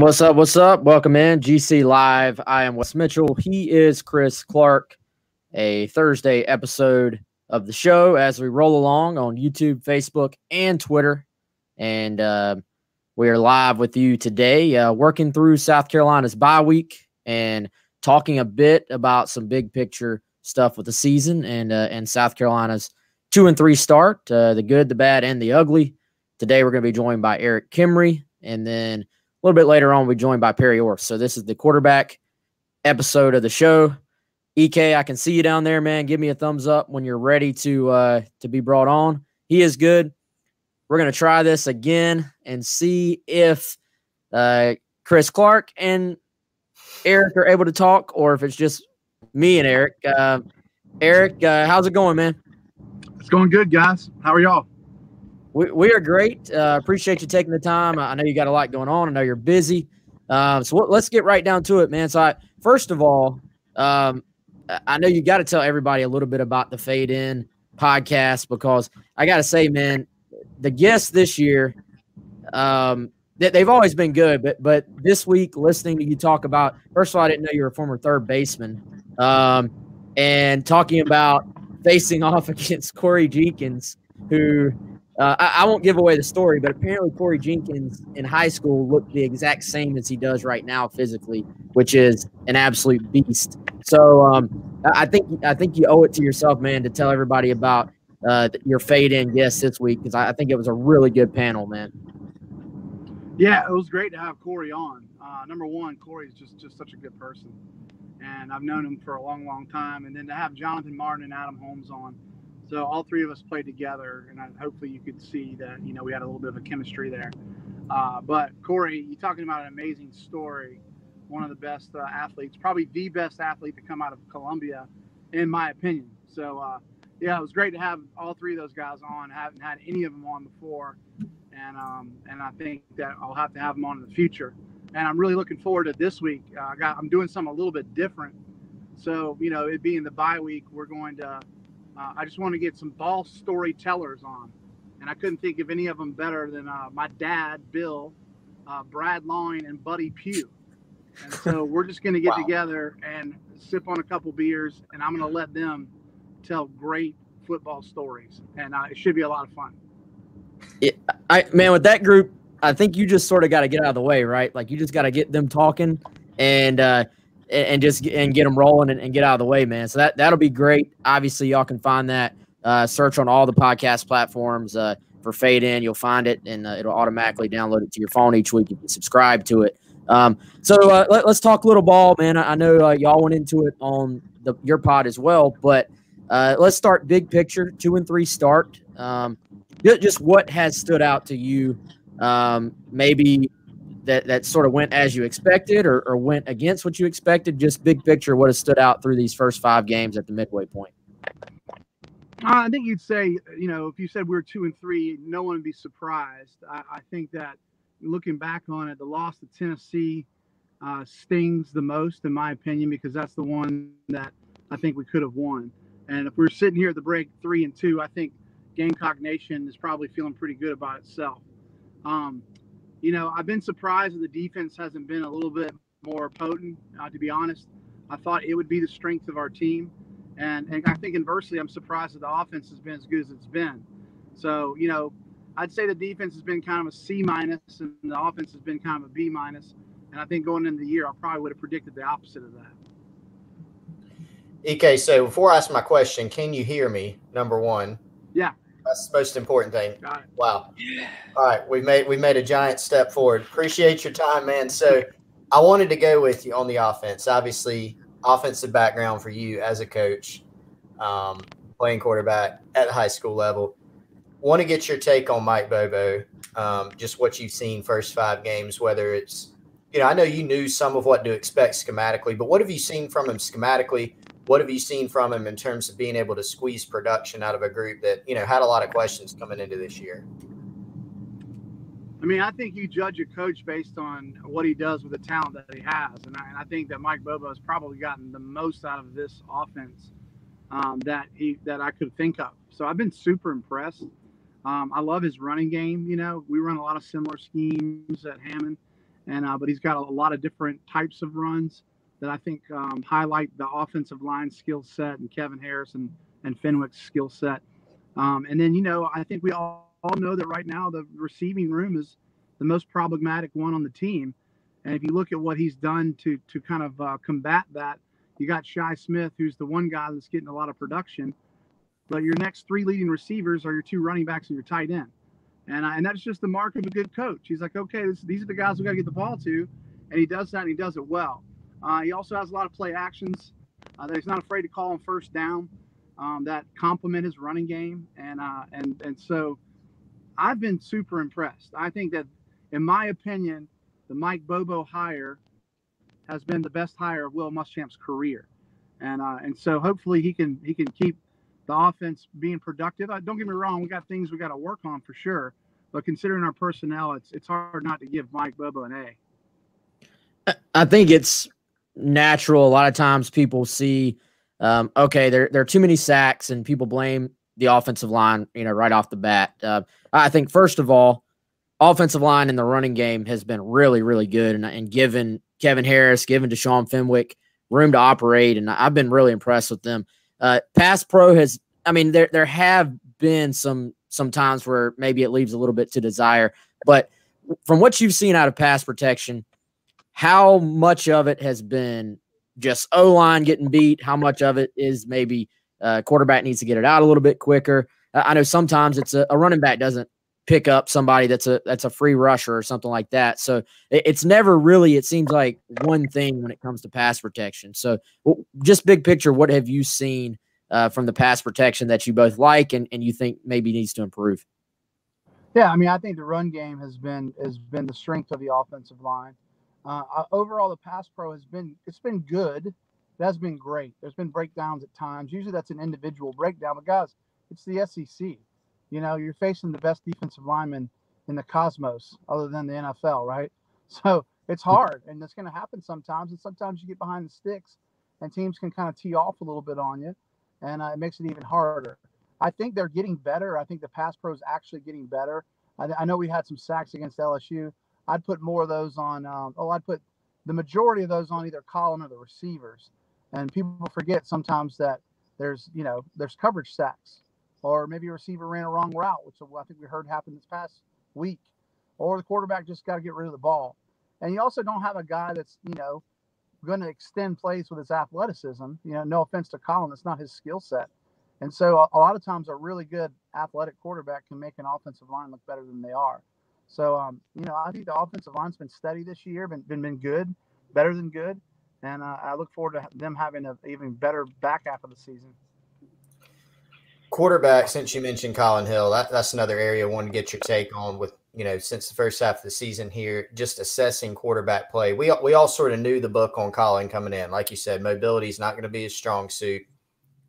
What's up? What's up? Welcome in GC Live. I am Wes Mitchell. He is Chris Clark. A Thursday episode of the show as we roll along on YouTube, Facebook, and Twitter. And uh, we are live with you today, uh, working through South Carolina's bye week and talking a bit about some big picture stuff with the season and uh, and South Carolina's two and three start, uh, the good, the bad, and the ugly. Today we're going to be joined by Erik Kimrey, and then a little bit later on, we're joined by Perry Orth. So this is the quarterback episode of the show. Ek, I can see you down there, man. Give me a thumbs up when you're ready to uh, to be brought on. He is good. We're gonna try this again and see if uh, Chris Clark and Erik are able to talk, or if it's just me and Erik. Uh, Erik, uh, how's it going, man? It's going good, guys. How are y'all? We, we are great. Uh, appreciate you taking the time. I know you got a lot going on. I know you're busy. Um, so let's get right down to it, man. So, I, first of all, um, I know you got to tell everybody a little bit about the Fade In podcast because I got to say, man, the guests this year, um, they've always been good, but but this week, listening to you talk about, first of all, I didn't know you were a former third baseman, um, and talking about facing off against Corey Jenkins, who uh, I, I, won't give away the story, but apparently Corey Jenkins in high school looked the exact same as he does right now physically, which is an absolute beast. So um, I think I think you owe it to yourself, man, to tell everybody about uh, your fade in guest this week because I, I, think it was a really good panel, man. Yeah, it was great to have Corey on. Uh, number one, Corey is just just such a good person, and I've known him for a long, long time. And then to have Jonathan Martin and Adam Holmes on so all three of us played together, and I, hopefully you could see that you know we had a little bit of a chemistry there. Uh, but Corey, you're talking about an amazing story. One of the best uh, athletes, probably the best athlete to come out of Columbia, in my opinion. So uh, yeah, it was great to have all three of those guys on. I haven't had any of them on before, and um, and I think that I'll have to have them on in the future. And I'm really looking forward to this week. Uh, I got I'm doing something a little bit different. So you know, it being the bye week, we're going to uh, I just want to get some ball storytellers on, and I couldn't think of any of them better than uh, my dad, Bill, uh, Brad Loin, and Buddy Pugh. And so we're just going to get wow. together and sip on a couple beers, and I'm going to let them tell great football stories, and uh, it should be a lot of fun. It, I man, with that group, I think you just sort of got to get out of the way, right? Like you just got to get them talking, and uh, and, just and get them rolling and, and, get out of the way, man. So that that'll be great. Obviously, y'all can find that. Uh, search on all the podcast platforms uh, for Fade In. You'll find it, and uh, it'll automatically download it to your phone each week. If you subscribe to it. Um, so uh, let, us talk a little ball, man. I, I know uh, y'all went into it on the, your pod as well, but uh, let's start big picture. Two and three start. Um, just what has stood out to you? Um, maybe that that sort of went as you expected or, or went against what you expected? Just big picture, what has stood out through these first five games at the midway point? I think you'd say, you know, if you said we are two and three, no one would be surprised. I, I think that looking back on it, the loss to Tennessee uh, stings the most, in my opinion, because that's the one that I think we could have won. And if we are sitting here at the break three and two, I think Gamecock Nation is probably feeling pretty good about itself. Um, you know, I've been surprised that the defense hasn't been a little bit more potent. Uh, to be honest, I thought it would be the strength of our team, and and I think inversely, I'm surprised that the offense has been as good as it's been. So you know, I'd say the defense has been kind of a C minus, and the offense has been kind of a B minus. And I think going into the year, I probably would have predicted the opposite of that. Ek, so before I ask my question, can you hear me? Number one. Yeah. That's the most important thing. Wow. All right, we made we made a giant step forward. Appreciate your time, man. So I wanted to go with you on the offense. Obviously, offensive background for you as a coach, um, playing quarterback at the high school level. Want to get your take on Mike Bobo, um, just what you've seen first five games, whether it's you know, I know you knew some of what to expect schematically, but what have you seen from him schematically? What have you seen from him in terms of being able to squeeze production out of a group that you know had a lot of questions coming into this year? I mean, I think you judge a coach based on what he does with the talent that he has, and I, and I think that Mike Bobo has probably gotten the most out of this offense um, that he that I could think of. So I've been super impressed. Um, I love his running game. You know, we run a lot of similar schemes at Hammond, and uh, but he's got a, a, lot of different types of runs that I think um, highlight the offensive line skill set and Kevin Harris and, and Fenwick's skill set. Um, and then, you know, I think we all, all know that right now the receiving room is the most problematic one on the team. And if you look at what he's done to to kind of uh, combat that, you got Shi Smith, who's the one guy that's getting a lot of production, but your next three leading receivers are your two running backs and your tight end. And, and that's just the mark of a good coach. He's like, okay, this, these are the guys we got to get the ball to. And he does that and he does it well. Uh, he also has a lot of play actions uh, that he's not afraid to call on first down um, that complement his running game. And, uh, and, and so I've been super impressed. I think that, in my opinion, the Mike Bobo hire has been the best hire of Will Muschamp's career. And, uh, and so hopefully he can, he can keep the offense being productive. Uh, don't get me wrong, we got things we got to work on for sure. But considering our personnel, it's it's hard not to give Mike Bobo an A. I think it's natural. A lot of times people see, um, okay, there there are too many sacks, and people blame the offensive line. You know, right off the bat. Uh, I think first of all, offensive line in the running game has been really really good, and, and given Kevin Harris, given Deshaun Fenwick room to operate, and I've been really impressed with them. Uh, Pass Pro has, I mean, there there have been some some times where maybe it leaves a little bit to desire, but from what you've seen out of pass protection, how much of it has been just O line getting beat? How much of it is maybe uh, quarterback needs to get it out a little bit quicker? I know sometimes it's a, a running back doesn't pick up somebody that's a that's a free rusher or something like that. So it, it's never really it seems like one thing when it comes to pass protection. So just big picture, what have you seen uh, from the pass protection that you both like and, and you think maybe needs to improve? Yeah, I mean, I think the run game has been has been the strength of the offensive line. Uh, overall, the pass pro has been it's been good. It has been great. There's been breakdowns at times. Usually, that's an individual breakdown. But guys, it's the SEC. You know, you're facing the best defensive lineman in the cosmos, other than the NFL, right? So it's hard, and it's going to happen sometimes. And sometimes you get behind the sticks, and teams can kind of tee off a little bit on you, and uh, it makes it even harder. I think they're getting better. I think the pass pro is actually getting better. I, I, know we had some sacks against LSU. I'd put more of those on. Um, oh, I'd put the majority of those on either Collin or the receivers. And people forget sometimes that there's you know there's coverage sacks or maybe a receiver ran a wrong route, which I think we heard happen this past week, or the quarterback just got to get rid of the ball. And you also don't have a guy that's, you know, going to extend plays with his athleticism. You know, no offense to Collin, that's not his skill set. And so a, a, lot of times a really good athletic quarterback can make an offensive line look better than they are. So, um, you know, I think the offensive line's been steady this year, been, been, been good, better than good. And uh, I look forward to them having an even better back half of the season quarterback, since you mentioned Collin Hill, that, that's another area I want to get your take on with, you know, since the first half of the season here, just assessing quarterback play. We, we all sort of knew the book on Collin coming in. Like you said, mobility is not going to be his strong suit.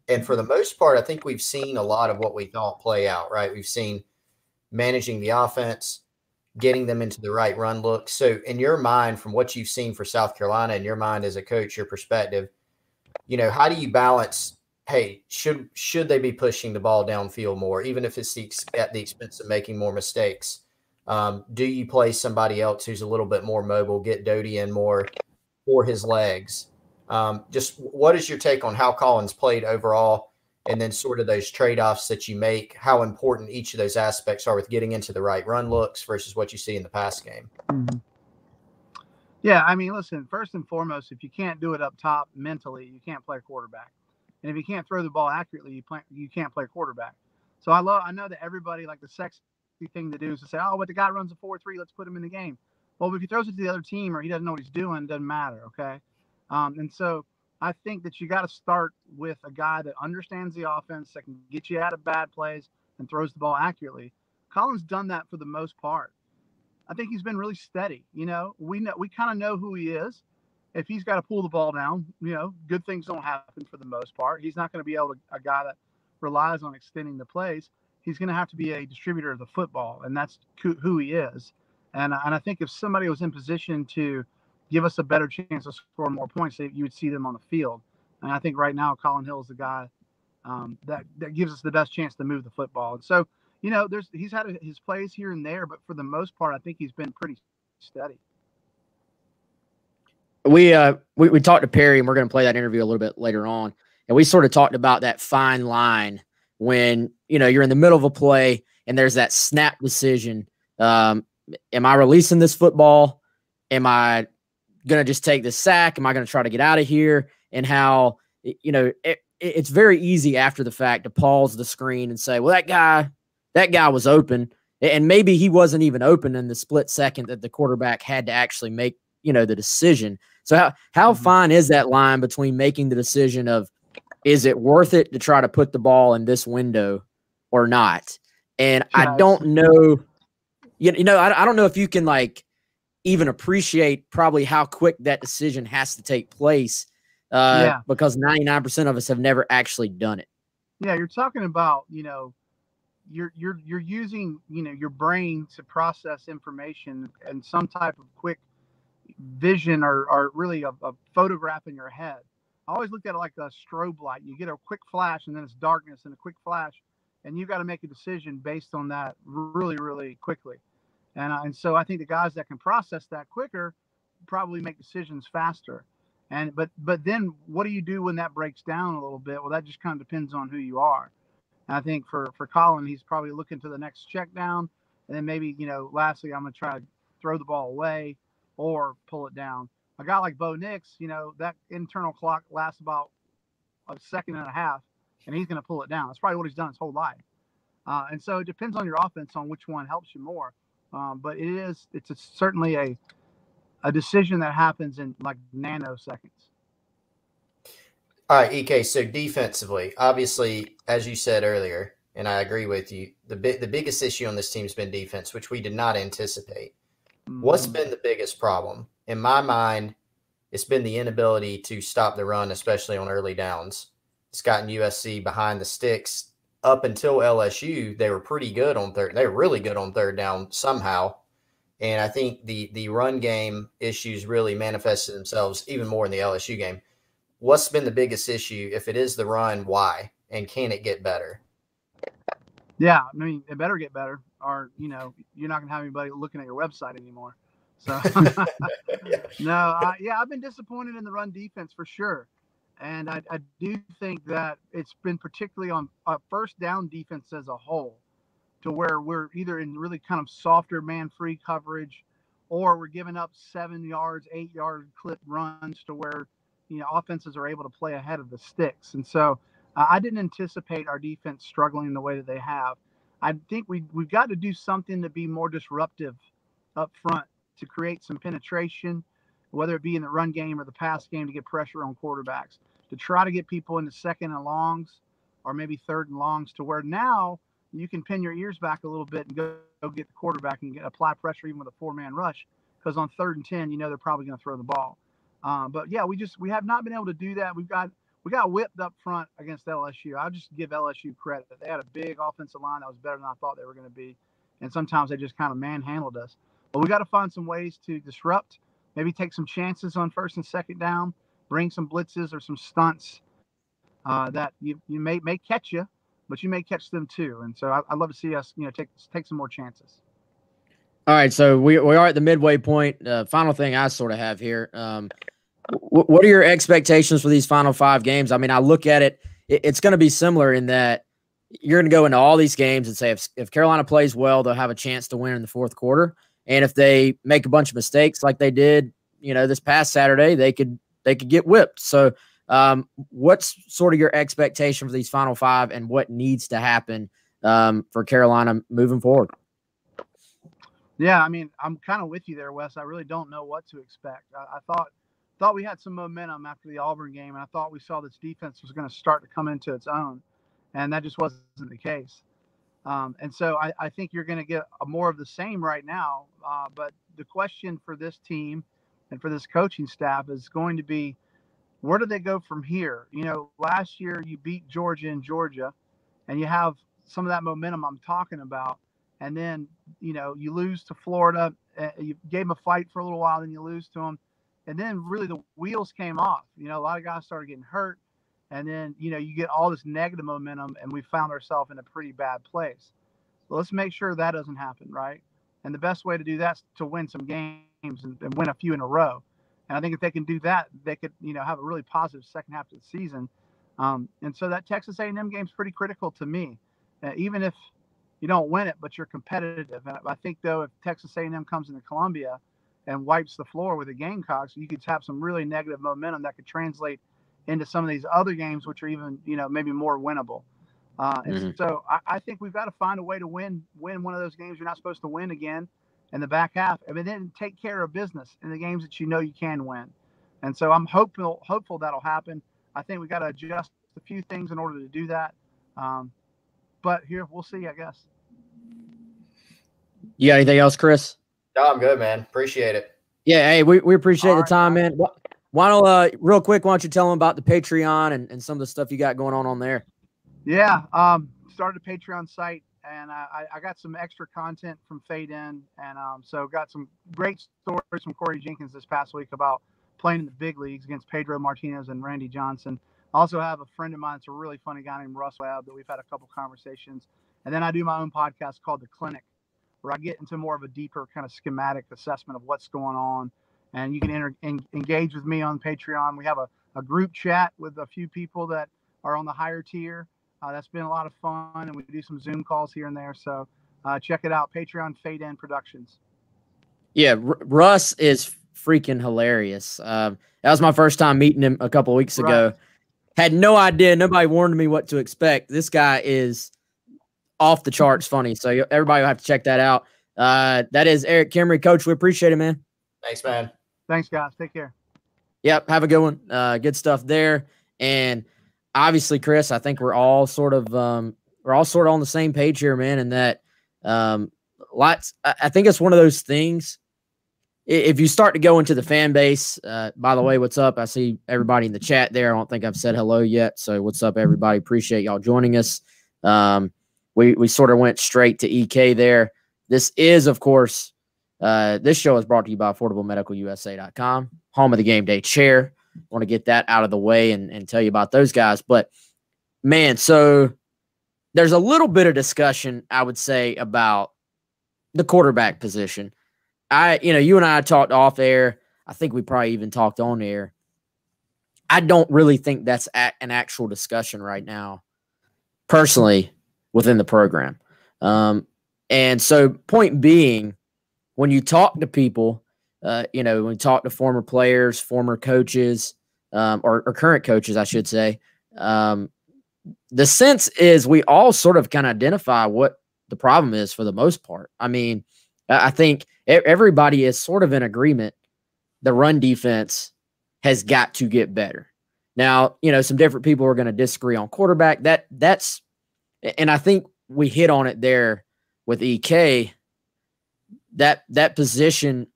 And for the most part, I think we've seen a lot of what we thought play out, right? We've seen managing the offense, getting them into the right run look. So, in your mind, from what you've seen for South Carolina, in your mind as a coach, your perspective, you know, how do you balance hey, should should they be pushing the ball downfield more, even if it's the, at the expense of making more mistakes? Um, do you play somebody else who's a little bit more mobile, get Doty in more for his legs? Um, just what is your take on how Collins played overall, and then sort of those trade offs that you make? How important each of those aspects are with getting into the right run looks versus what you see in the pass game. Mm-hmm. Yeah, I mean, listen. First and foremost, if you can't do it up top mentally, you can't play quarterback. And if you can't throw the ball accurately, you play, you can't play quarterback. So I love I know that everybody like the sexy thing to do is to say, oh, but the guy runs a four three, let's put him in the game. Well, if he throws it to the other team or he doesn't know what he's doing, it doesn't matter. Okay. Um, and so I think that you got to start with a guy that understands the offense, that can get you out of bad plays and throws the ball accurately. Collins done that for the most part. I think he's been really steady. You know, we know we kind of know who he is if he's got to pull the ball down, you know, good things don't happen for the most part. He's not going to be able to a guy that relies on extending the plays. He's going to have to be a distributor of the football, and that's who he is. And and I think if somebody was in position to give us a better chance to score more points, you would see them on the field. And I think right now Collin Hill is the guy um, that that gives us the best chance to move the football. And so you know, there's he's had his plays here and there, but for the most part, I think he's been pretty steady. we uh we, we talked to Perry and we're going to play that interview a little bit later on, and we sort of talked about that fine line when you know you're in the middle of a play and there's that snap decision. Um, am I releasing this football? Am I going to just take the sack? Am I going to try to get out of here? And how you know it, it's very easy after the fact to pause the screen and say, "Well, that guy, that guy was open." and maybe he wasn't even open in the split second that the quarterback had to actually make you know the decision so how how mm-hmm. fine is that line between making the decision of is it worth it to try to put the ball in this window or not and i don't know you, you know I, I don't know if you can like even appreciate probably how quick that decision has to take place uh, yeah. because 99% of us have never actually done it yeah you're talking about you know you're you're you're using you know your brain to process information and some type of quick vision or, or really a, a photograph in your head. I always look at it like a strobe light. You get a quick flash and then it's darkness and a quick flash, and you've got to make a decision based on that really, really quickly. And, uh, and so I think the guys that can process that quicker probably make decisions faster. And but but then what do you do when that breaks down a little bit? Well, that just kind of depends on who you are. And I think for for Collin, he's probably looking to the next check down, and then maybe you know, lastly, I'm gonna try to throw the ball away or pull it down. A guy like Bo Nix, you know, that internal clock lasts about a second and a half, and he's gonna pull it down. That's probably what he's done his whole life. Uh, and so it depends on your offense on which one helps you more. Um, but it is it's a, certainly a a decision that happens in like nanoseconds. All right, EK. So defensively, obviously, as you said earlier, and I agree with you, the bi- the biggest issue on this team has been defense, which we did not anticipate. Mm-hmm. What's been the biggest problem? In my mind, it's been the inability to stop the run, especially on early downs. It's gotten USC behind the sticks. Up until LSU, they were pretty good on third. They were really good on third down somehow. And I think the the run game issues really manifested themselves even more in the LSU game what's been the biggest issue? If it is the run, why? And can it get better? Yeah, I mean, it better get better, or you know, you're not gonna have anybody looking at your website anymore. So, no, I, yeah, I've been disappointed in the run defense for sure, and I, I do think that it's been particularly on uh, first down defense as a whole, to where we're either in really kind of softer man-free coverage, or we're giving up seven yards, eight yard clip runs to where you know offenses are able to play ahead of the sticks. And so uh, I didn't anticipate our defense struggling the way that they have. I think we we've got to do something to be more disruptive up front to create some penetration, whether it be in the run game or the pass game to get pressure on quarterbacks, to try to get people into second and longs or maybe third and longs to where now you can pin your ears back a little bit and go, go get the quarterback and get, apply pressure even with a four man rush because on third and 10, you know they're probably going to throw the ball. Um, but yeah, we just we have not been able to do that. We've got we got whipped up front against LSU. I'll just give LSU credit. They had a big offensive line that was better than I thought they were going to be, and sometimes they just kind of manhandled us. But we got to find some ways to disrupt. Maybe take some chances on first and second down. Bring some blitzes or some stunts uh, that you, you may may catch you, but you may catch them too. And so I, would love to see us, you know, take take some more chances. All right, so we, we are at the midway point. Uh, final thing I sort of have here. Um, what are your expectations for these final five games? I mean, I look at it, it's going to be similar in that you're going to go into all these games and say if, if Carolina plays well, they'll have a chance to win in the fourth quarter. And if they make a bunch of mistakes like they did, you know, this past Saturday, they could they could get whipped. So, um, what's sort of your expectation for these final five, and what needs to happen um, for Carolina moving forward? Yeah, I mean, I'm kind of with you there, Wes. I really don't know what to expect. I, I thought thought we had some momentum after the Auburn game, and I thought we saw this defense was going to start to come into its own, and that just wasn't the case. Um, and so I, I, think you're going to get more of the same right now. Uh, but the question for this team and for this coaching staff is going to be, where do they go from here? You know, last year you beat Georgia in Georgia, and you have some of that momentum I'm talking about, and then you know you lose to Florida. Uh, you gave them a fight for a little while, then you lose to them and then really the wheels came off. You know, a lot of guys started getting hurt, and then you know you get all this negative momentum, and we found ourselves in a pretty bad place. Let's make sure that doesn't happen, right? And the best way to do that is to win some games and, and win a few in a row. And I think if they can do that, they could, you know, have a really positive second half of the season. Um, and so that Texas A&M game is pretty critical to me, uh, even if you don't win it, but you're competitive. And I think though, if Texas A&M comes into Columbia and wipes the floor with the Gamecocks, you could have some really negative momentum that could translate into some of these other games, which are even, you know, maybe more winnable. Uh, and mm-hmm. so I, I, think we've got to find a way to win win one of those games you're not supposed to win again in the back half. I mean, then take care of business in the games that you know you can win. And so I'm hopeful hopeful that'll happen. I think we've got to adjust a few things in order to do that. Um, but here we'll see, I guess. You got anything else, Chris? No, I'm good, man. Appreciate it. Yeah, hey, we, we appreciate All the time, right. man. Why don't uh real quick, why don't you tell them about the Patreon and, and some of the stuff you got going on on there? Yeah, um, started a Patreon site and I, I got some extra content from Fade In, and um, so got some great stories from Corey Jenkins this past week about playing in the big leagues against Pedro Martinez and Randy Johnson. I also have a friend of mine, it's a really funny guy named Russ Webb that we've had a couple conversations, and then I do my own podcast called The Clinic, where I get into more of a deeper kind of schematic assessment of what's going on, and you can enter, en- engage with me on Patreon. We have a, a group chat with a few people that are on the higher tier uh, that's been a lot of fun, and we do some Zoom calls here and there. So uh, check it out, Patreon Fade In Productions. Yeah, R- Russ is freaking hilarious. Um, that was my first time meeting him a couple weeks ago. Right. Had no idea. Nobody warned me what to expect. This guy is off the charts funny. So everybody will have to check that out. Uh, that is Erik Kimrey, Coach. We appreciate it, man. Thanks, man. Thanks, guys. Take care. Yep. Have a good one. Uh, good stuff there. And obviously, Chris, I think we're all sort of um, we're all sort of on the same page here, man. And that um, lots. I think it's one of those things. If you start to go into the fan base, uh, by the way, what's up? I see everybody in the chat there. I don't think I've said hello yet. So what's up, everybody? Appreciate y'all joining us. Um, we we sort of went straight to EK there. This is, of course, uh, this show is brought to you by AffordableMedicalUSA.com, home of the game day chair want to get that out of the way and, and tell you about those guys. But man, so there's a little bit of discussion, I would say, about the quarterback position. I, you know, you and I talked off air. I think we probably even talked on air. I don't really think that's an actual discussion right now, personally, within the program. Um, and so, point being, when you talk to people, uh, you know, when you talk to former players, former coaches, um, or, or, current coaches, I should say, um, the sense is we all sort of kind of identify what the problem is for the most part. I mean, I think everybody is sort of in agreement. The run defense has got to get better. Now, you know, some different people are going to disagree on quarterback. That that's, and I think we hit on it there with Ek. That that position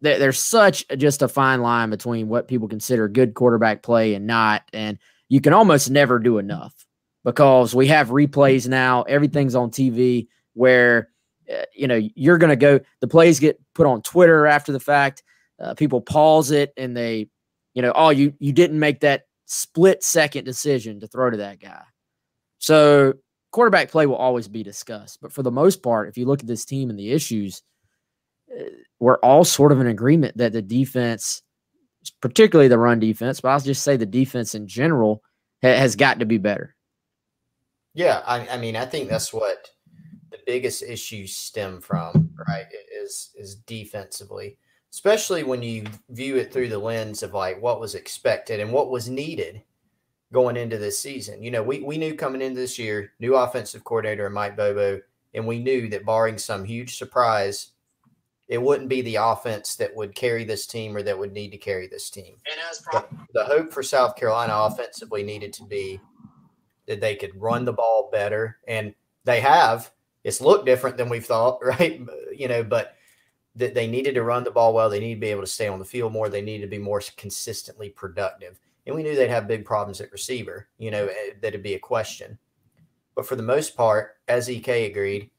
there's such just a fine line between what people consider good quarterback play and not. And you can almost never do enough because we have replays now. Everything's on TV where, uh, you know, you're going to go, the plays get put on Twitter after the fact. Uh, people pause it and they, you know, oh, you, you didn't make that split second decision to throw to that guy. So quarterback play will always be discussed. But for the most part, if you look at this team and the issues, we're all sort of in agreement that the defense, particularly the run defense, but I'll just say the defense in general ha- has got to be better. Yeah, I, I, mean, I think that's what the biggest issues stem from, right? Is is defensively, especially when you view it through the lens of like what was expected and what was needed going into this season. You know, we we knew coming into this year, new offensive coordinator Mike Bobo, and we knew that barring some huge surprise it wouldn't be the offense that would carry this team or that would need to carry this team. The, the, hope for South Carolina offensively needed to be that they could run the ball better, and they have. It's looked different than we've thought, right? You know, but that they needed to run the ball well. They needed to be able to stay on the field more. They needed to be more consistently productive. And we knew they'd have big problems at receiver, you know, eh, that'd be a question. But for the most part, as EK agreed,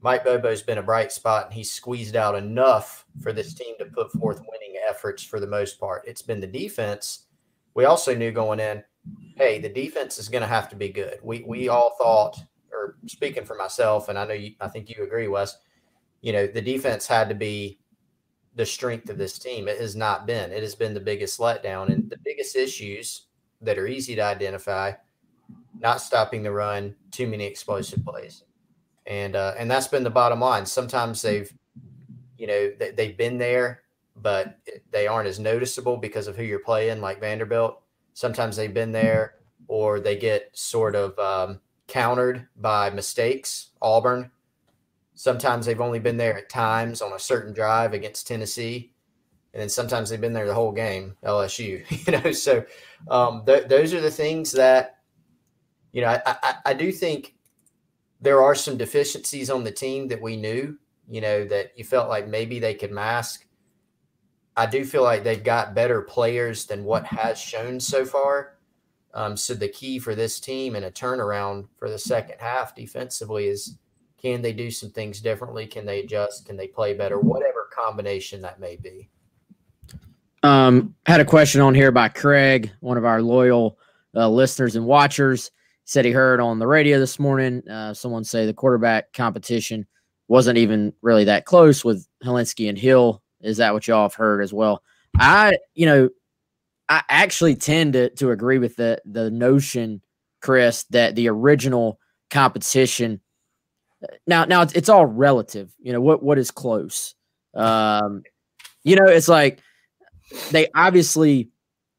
Mike Bobo's been a bright spot and he's squeezed out enough for this team to put forth winning efforts for the most part. It's been the defense. We also knew going in, hey, the defense is going to have to be good. We we all thought, or speaking for myself, and I know you, I think you agree, Wes. You know, the defense had to be the strength of this team. It has not been. It has been the biggest letdown and the biggest issues that are easy to identify. Not stopping the run, too many explosive plays, and uh, and that's been the bottom line. Sometimes they've, you know, they, they've been there, but they aren't as noticeable because of who you're playing, like Vanderbilt. Sometimes they've been there, or they get sort of um, countered by mistakes. Auburn. Sometimes they've only been there at times on a certain drive against Tennessee, and then sometimes they've been there the whole game. LSU, you know. So um, th- those are the things that you know. I, I, I do think there are some deficiencies on the team that we knew. You know that you felt like maybe they could mask. I do feel like they've got better players than what has shown so far. Um, so the key for this team and a turnaround for the second half defensively is can they do some things differently? Can they adjust? Can they play better? Whatever combination that may be. Um, had a question on here by Craig, one of our loyal uh, listeners and watchers. Said he heard on the radio this morning uh, someone say the quarterback competition wasn't even really that close with Hilinski and Hill. Is that what y'all have heard as well? I, you know, I actually tend to to agree with the the notion, Chris, that the original competition. Now, now it's, it's all relative. You know what what is close. Um, you know, it's like they obviously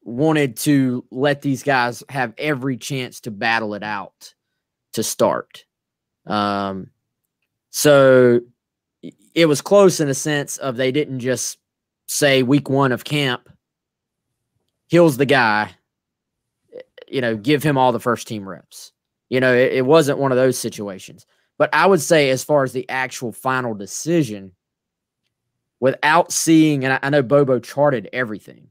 wanted to let these guys have every chance to battle it out to start. Um, so it was close in a sense of they didn't just say week one of camp Hill's the guy. You know, give him all the first team reps. You know, it, it wasn't one of those situations. But I would say, as far as the actual final decision, without seeing, and I, I know Bobo charted everything.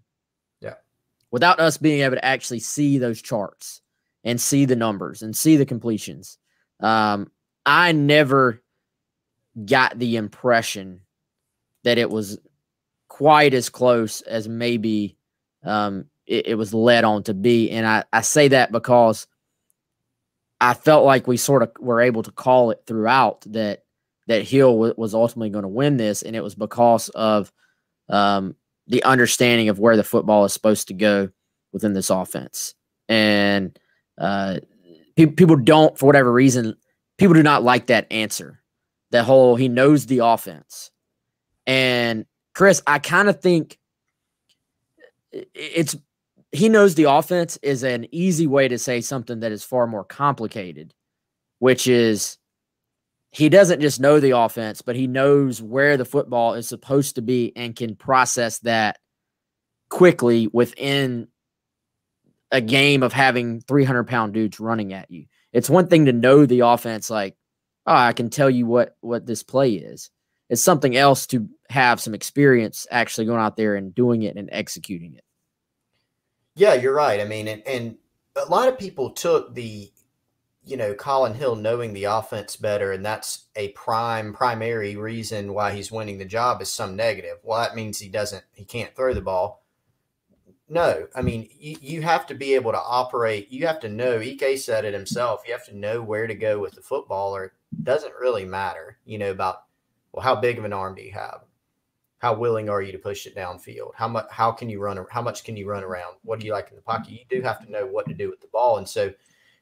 Without us being able to actually see those charts and see the numbers and see the completions, um, I never got the impression that it was quite as close as maybe um, it, it, was led on to be. And I, I say that because I felt like we sort of were able to call it throughout that that Hill was ultimately going to win this, and it was because of um, the understanding of where the football is supposed to go within this offense. And uh, pe- people don't, for whatever reason, people do not like that answer. That whole he knows the offense. And Chris, I kind of think it's he knows the offense is an easy way to say something that is far more complicated, which is he doesn't just know the offense, but he knows where the football is supposed to be and can process that quickly within a game of having 300 pound dudes running at you. It's one thing to know the offense, like, oh, I can tell you what what this play is. It's something else to have some experience actually going out there and doing it and executing it. Yeah, you're right. I mean, and, and a lot of people took the, you know, Collin Hill knowing the offense better, and that's a prime primary reason why he's winning the job is some negative. Well, that means he doesn't, he can't throw the ball. No, I mean, you, you have to be able to operate. You have to know. Ek said it himself. You have to know where to go with the football, or it doesn't really matter. You know about well, how big of an arm do you have? How willing are you to push it downfield? How much? How can you run? How much can you run around? What do you like in the pocket? You do have to know what to do with the ball. And so,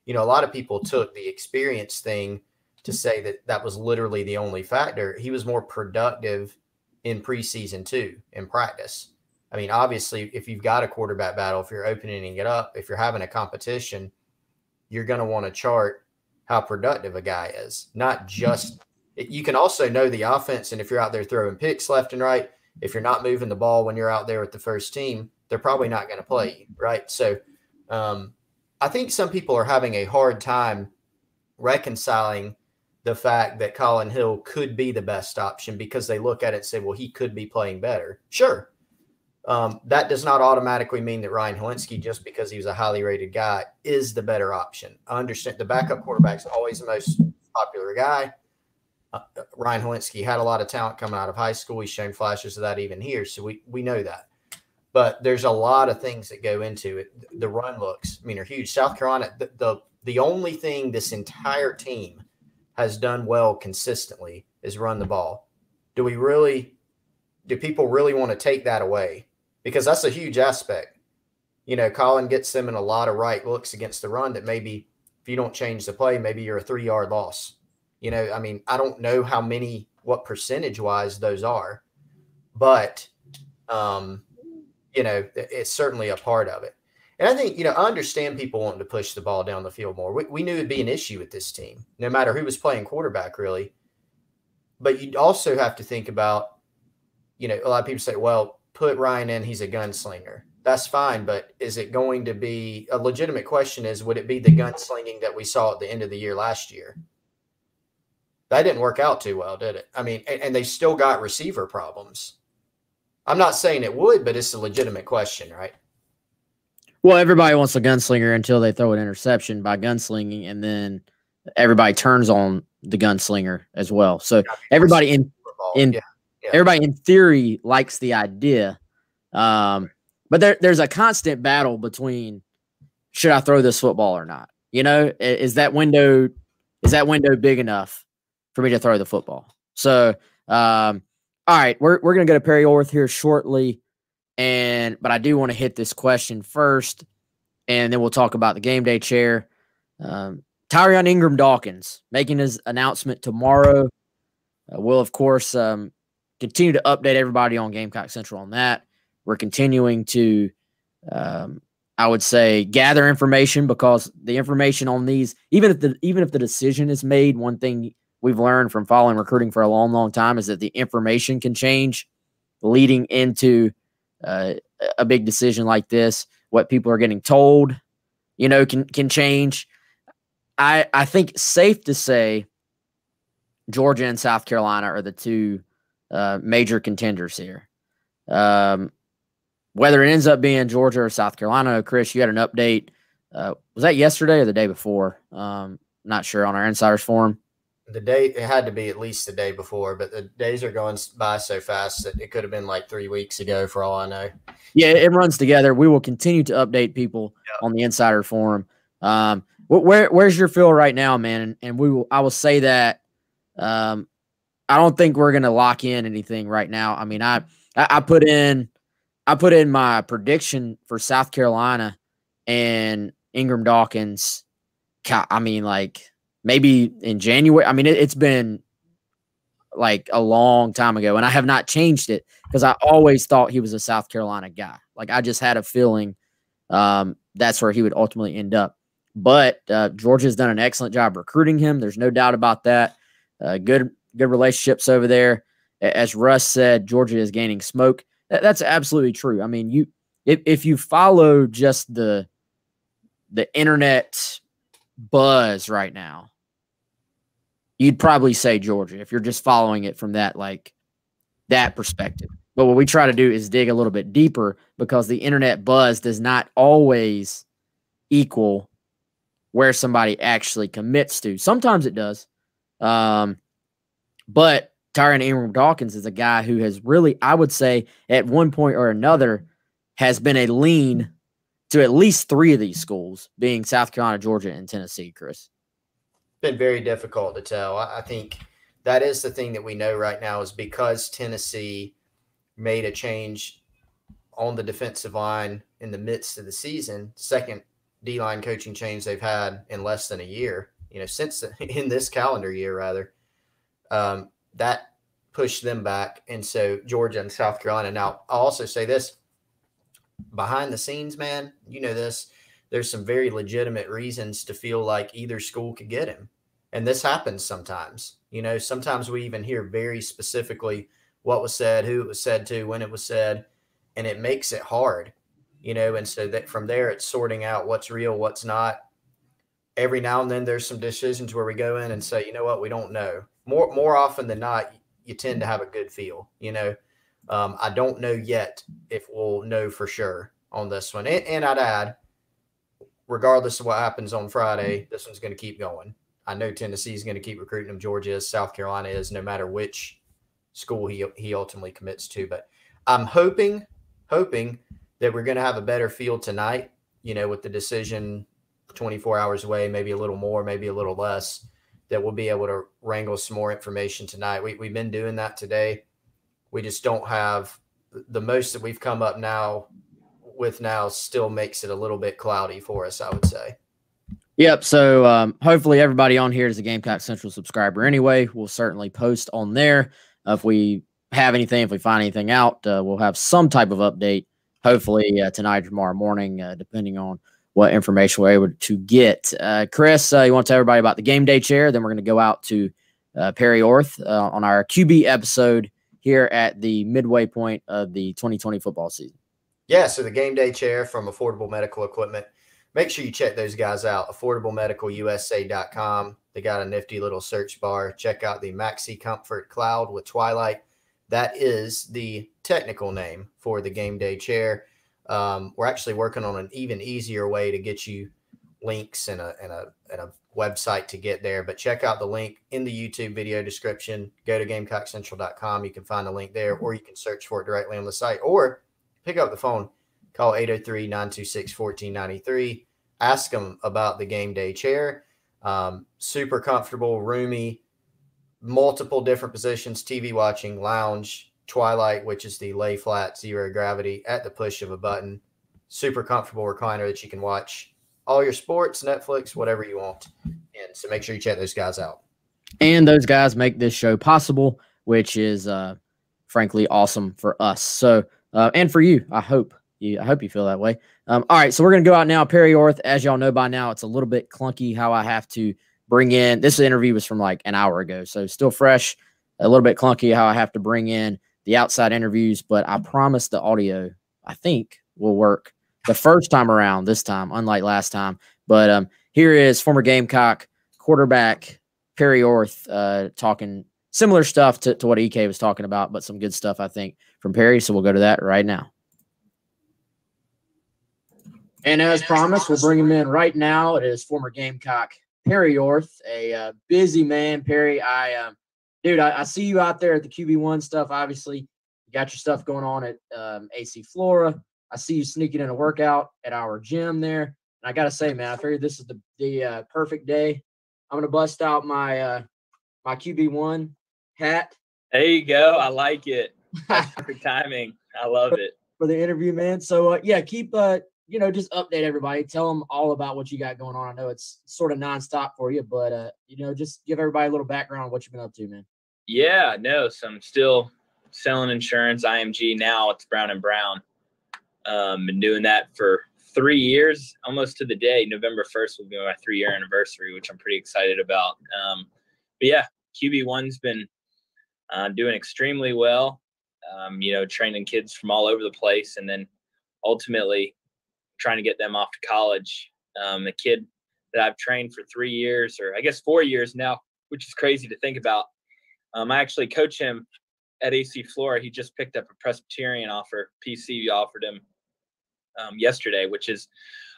you know, a lot of people took the experience thing to say that that was literally the only factor. He was more productive in preseason too, in practice. I mean, obviously, if you've got a quarterback battle, if you're opening it up, if you're having a competition, you're going to want to chart how productive a guy is, not just you can also know the offense. And if you're out there throwing picks left and right, if you're not moving the ball when you're out there with the first team, they're probably not going to play you, right? So um, I think some people are having a hard time reconciling the fact that Collin Hill could be the best option because they look at it and say, well, he could be playing better. Sure. Um, that does not automatically mean that Ryan Hilinski, just because he was a highly rated guy, is the better option. I understand the backup quarterback is always the most popular guy. Uh, Ryan Hilinski had a lot of talent coming out of high school. He's shown flashes of that even here, so we we know that. But there's a lot of things that go into it. The run looks, I mean, are huge. South Carolina, the, the the only thing this entire team has done well consistently is run the ball. Do we really do people really want to take that away? Because that's a huge aspect. You know, Collin gets them in a lot of right looks against the run that maybe if you don't change the play, maybe you're a three yard loss. You know, I mean, I don't know how many, what percentage wise those are, but, um, you know, it's certainly a part of it. And I think, you know, I understand people wanting to push the ball down the field more. We, we knew it'd be an issue with this team, no matter who was playing quarterback, really. But you also have to think about, you know, a lot of people say, well, put Ryan in, he's a gunslinger. That's fine, but is it going to be a legitimate question? Is would it be the gunslinging that we saw at the end of the year last year? That didn't work out too well, did it? I mean, and, and they still got receiver problems. I'm not saying it would, but it's a legitimate question, right? Well, everybody wants a gunslinger until they throw an interception by gunslinging, and then everybody turns on the gunslinger as well. So everybody in in yeah. Yeah. everybody in theory likes the idea, um, but there, there's a constant battle between should I throw this football or not? You know, is that window is that window big enough for me to throw the football? So, um, all right, we're we're gonna go to Perry Orth here shortly. And but I do want to hit this question first, and then we'll talk about the game day chair. Um, Tyrion Ingram Dawkins making his announcement tomorrow. Uh, we'll of course um, continue to update everybody on Gamecock Central on that. We're continuing to, um, I would say, gather information because the information on these, even if the even if the decision is made, one thing we've learned from following recruiting for a long, long time is that the information can change leading into uh, a big decision like this. What people are getting told, you know, can can change. I I think safe to say Georgia and South Carolina are the two uh, major contenders here. Um, whether it ends up being Georgia or South Carolina, Chris, you had an update. Uh, was that yesterday or the day before? Um, not sure on our insiders forum the day it had to be at least the day before, but the days are going by so fast that it could have been like three weeks ago for all I know. Yeah, it runs together. We will continue to update people on the Insider Forum. Um, where where's your feel right now, man? And, and we will. I will say that. Um, I don't think we're gonna lock in anything right now. I mean, I I, I put in I put in my prediction for South Carolina and Ingram Dawkins. I mean, like maybe in January. I mean, it, has been like a long time ago, and I have not changed it because I always thought he was a South Carolina guy. Like I just had a feeling um, that's where he would ultimately end up. But uh, Georgia's done an excellent job recruiting him. There's no doubt about that. Uh, good good relationships over there. As Russ said, Georgia is gaining smoke. That, that's absolutely true. I mean, you if if you follow just the the internet buzz right now, you'd probably say Georgia if you're just following it from that like that perspective. But what we try to do is dig a little bit deeper because the internet buzz does not always equal where somebody actually commits to. Sometimes it does. Um, but Tyrion Ingram Dawkins is a guy who has really, I would say, at one point or another, has been a lean to at least three of these schools, being South Carolina, Georgia, and Tennessee, Chris been very difficult to tell. I, I think that is the thing that we know right now is because Tennessee made a change on the defensive line in the midst of the season, second D line coaching change they've had in less than a year, you know, since in this calendar year, rather, um, that pushed them back. And so Georgia and South Carolina. Now, I'll also say this behind the scenes, man, you know this, there's some very legitimate reasons to feel like either school could get him. And this happens sometimes. You know, sometimes we even hear very specifically what was said, who it was said to, when it was said, and it makes it hard, you know. And so that from there, it's sorting out what's real, what's not. Every now and then, there's some decisions where we go in and say, you know what, we don't know. More more often than not, you tend to have a good feel. You know, um, I don't know yet if we'll know for sure on this one. And, and I'd add, regardless of what happens on Friday, mm-hmm. this one's going to keep going. I know Tennessee is going to keep recruiting him. Georgia is, South Carolina is, no matter which school he he ultimately commits to. But I'm hoping, hoping that we're going to have a better field tonight. You know, with the decision 24 hours away, maybe a little more, maybe a little less. That we'll be able to wrangle some more information tonight. We, we've been doing that today. we just don't have the most that we've come up now with now still makes it a little bit cloudy for us, I would say. Yep. So um, hopefully everybody on here is a Gamecock Central subscriber anyway. We'll certainly post on there. Uh, if we have anything, if we find anything out, uh, we'll have some type of update, hopefully uh, tonight or tomorrow morning, uh, depending on what information we're able to get. Uh, Chris, you want to tell everybody about the game day chair? Then we're going to go out to Perry Orth on our QB episode here at the midway point of the 2020 football season. Yeah, so the game day chair from Affordable Medical Equipment. Make sure you check those guys out. AffordableMedicalUSA.com. They got a nifty little search bar. Check out the Maxi Comfort Cloud with Twilight. That is the technical name for the game day chair. Um, we're actually working on an even easier way to get you links and a, and a and a website to get there. But check out the link in the YouTube video description. Go to GamecockCentral.com. You can find the link there, or you can search for it directly on the site, or pick up the phone, call 803 926 1493. Ask them about the game day chair. Um, super comfortable, roomy, multiple different positions, TV watching, lounge, Twilight, which is the lay flat zero gravity at the push of a button. Super comfortable recliner that you can watch all your sports, Netflix, whatever you want. And so make sure you check those guys out. And those guys make this show possible, which is uh, frankly awesome for us. So uh, and for you. I hope you. I hope you feel that way. Um, all right, so we're gonna go out now. Perry Orth, as y'all know by now, it's a little bit clunky how I have to bring in. This interview was from like an hour ago, so still fresh. A little bit clunky how I have to bring in the outside interviews, but I promise the audio. I think will work the first time around. This time, unlike last time. But um, here is former Gamecock quarterback Perry Orth uh, talking similar stuff to, to what EK was talking about, but some good stuff, I think, from Perry. So we'll go to that right now. And as promised, we'll bring him in right now. It is former Gamecock Perry Orth, a uh, busy man. Perry, I, um, dude, I, I, see you out there at the QB1 stuff. Obviously, you got your stuff going on at um, AC Flora. I see you sneaking in a workout at our gym there. And I got to say, man, I figured this is the, the uh, perfect day. I'm going to bust out my uh, my QB1 hat. There you go. I like it. perfect timing. I love it for the interview, man. So uh, yeah, keep uh, you know, just update everybody. Tell them all about what you got going on. I know it's sort of nonstop for you, but uh, you know, just give everybody a little background on what you've been up to, man. Yeah, no, so I'm still selling insurance, IMG. Now it's Brown and Brown. Um, been doing that for three years, almost to the day. November 1st will be my three year anniversary, which I'm pretty excited about. Um, but yeah, QB1's been uh, doing extremely well. Um, you know, training kids from all over the place, and then ultimately trying to get them off to college. Um, a kid that I've trained for three years, or I guess four years now, which is crazy to think about. Um, I actually coach him at AC Flora. He just picked up a Presbyterian offer. PC offered him um, yesterday, which is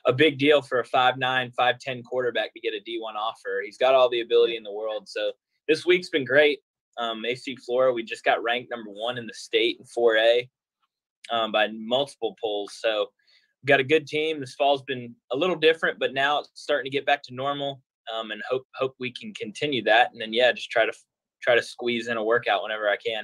a big deal for a 5'9, 5'10 quarterback to get a D1 offer. He's got all the ability in the world. So this week's been great um, AC Flora. We just got ranked number one in the state in 4A um, by multiple polls. So we've got a good team. This fall's been a little different, but now it's starting to get back to normal. Um, and hope hope we can continue that. And then yeah, just try to try to squeeze in a workout whenever I can.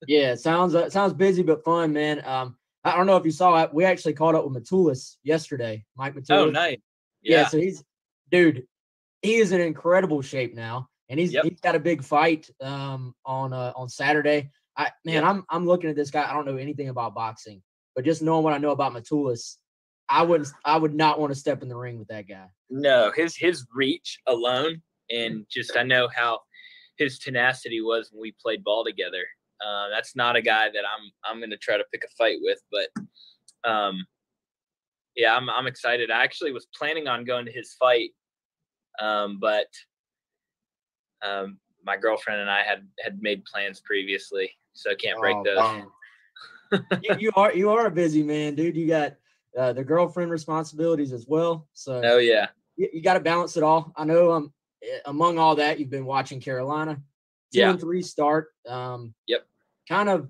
yeah, sounds uh, sounds busy but fun, man. Um, I don't know if you saw it. We actually caught up with Matulis yesterday. Mike Matulis. Oh, nice. Yeah. yeah. So he's, dude, he is in incredible shape now and he's yep. he's got a big fight um, on uh, on Saturday. I man. I'm I'm looking at this guy. I don't know anything about boxing, but just knowing what I know about Matulis, I wouldn't I would not want to step in the ring with that guy. No, his his reach alone, and just I know how his tenacity was when we played ball together. Uh, that's not a guy that I'm I'm going to try to pick a fight with, but um, yeah, I'm I'm excited. I actually was planning on going to his fight, um, but um, my girlfriend and I had had made plans previously, so I can't break oh, those. you, you, are you are a busy man, dude. You got uh, the girlfriend responsibilities as well. So oh yeah, you, you got to balance it all. I know. Um, eh, among all that, you've been watching Carolina, two yeah. and three start. Um, yep. Kind of.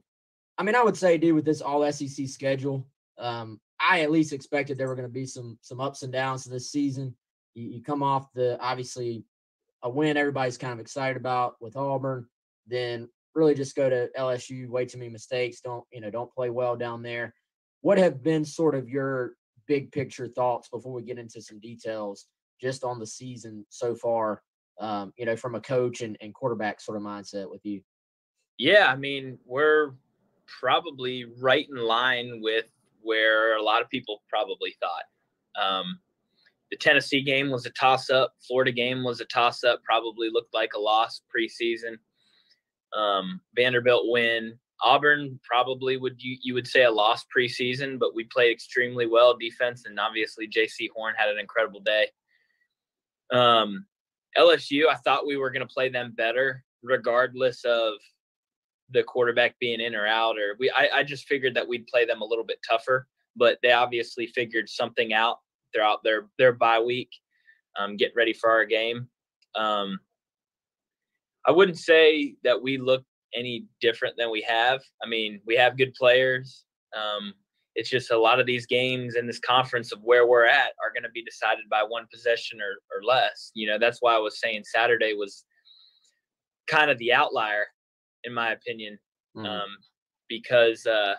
I mean, I would say, dude, with this all SEC schedule, um, I at least expected there were going to be some some ups and downs this season. You, you come off the obviously a win everybody's kind of excited about with Auburn. Then really just go to LSU, way too many mistakes, don't, you know, don't play well down there. What have been sort of your big picture thoughts before we get into some details just on the season so far, um, you know, from a coach and, and quarterback sort of mindset with you? Yeah, I mean, we're probably right in line with where a lot of people probably thought. Um, the Tennessee game was a toss up. Florida game was a toss up. Probably looked like a loss preseason. Um, Vanderbilt win. Auburn probably would you you would say a loss preseason, but we played extremely well defense, and obviously Jaycee Horn had an incredible day. Um, LSU, I thought we were going to play them better, regardless of the quarterback being in or out. Or we, I, I just figured that we'd play them a little bit tougher, but they obviously figured something out throughout their their bye week, um, get ready for our game. Um, I wouldn't say that we look any different than we have. I mean, we have good players. Um, it's just a lot of these games in this conference of where we're at are going to be decided by one possession or, or less. You know, that's why I was saying Saturday was kind of the outlier, in my opinion, mm. um, because uh,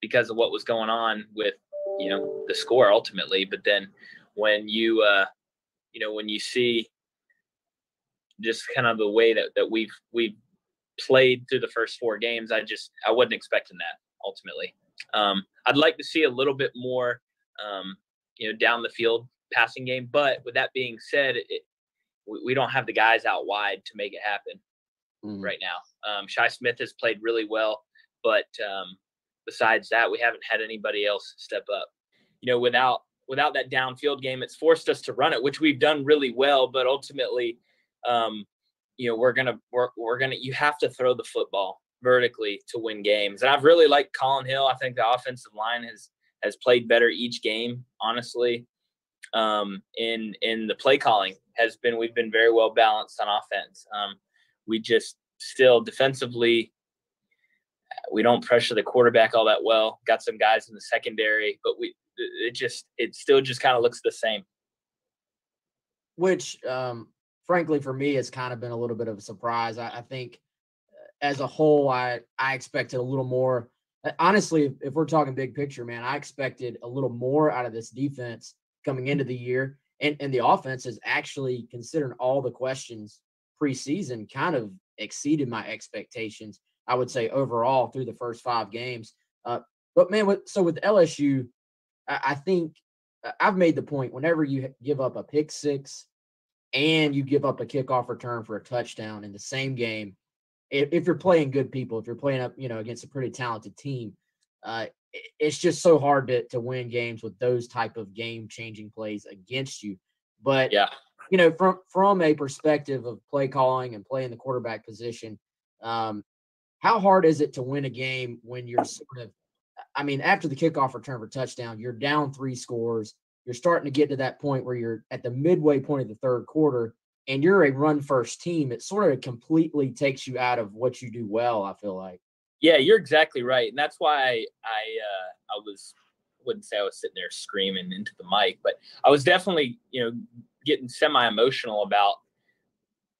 because of what was going on with you know the score ultimately. But then when you uh, you know when you see just kind of the way that that we've we've played through the first four games, I just I wasn't expecting that ultimately. Um, I'd like to see a little bit more, um, you know, down the field passing game. But with that being said, it, we, we, don't have the guys out wide to make it happen mm. right now. Um, Shi Smith has played really well, but um, besides that, we haven't had anybody else step up. You know, without without that downfield game, it's forced us to run it, which we've done really well. But ultimately, um, you know, we're gonna we're, we're gonna you have to throw the football vertically to win games. And I've really liked Collin Hill. I think the offensive line has has played better each game, honestly. Um, in in the play calling has been we've been very well balanced on offense. Um, we just still defensively we don't pressure the quarterback all that well. Got some guys in the secondary, but we it just it still just kind of looks the same. Which um frankly for me has kind of been a little bit of a surprise. I, I think as a whole, I I expected a little more. Uh, honestly, if we're talking big picture, man, I expected a little more out of this defense coming into the year, and and the offense is actually considering all the questions preseason, kind of exceeded my expectations. I would say overall through the first five games. Uh, but man, with, so with LSU, I, I think uh, I've made the point whenever you give up a pick six and you give up a kickoff return for a touchdown in the same game if, if you're playing good people, if you're playing up, you know, against a pretty talented team, uh, it's just so hard to, to win games with those type of game changing plays against you. But yeah, you know, from from a perspective of play calling and playing the quarterback position, um, how hard is it to win a game when you're sort of, I mean, after the kickoff return for touchdown, you're down three scores. You're starting to get to that point where you're at the midway point of the third quarter, and you're a run first team, it sort of completely takes you out of what you do well. I feel like. Yeah, you're exactly right, and that's why I I, uh, I was wouldn't say I was sitting there screaming into the mic, but I was definitely you know getting semi emotional about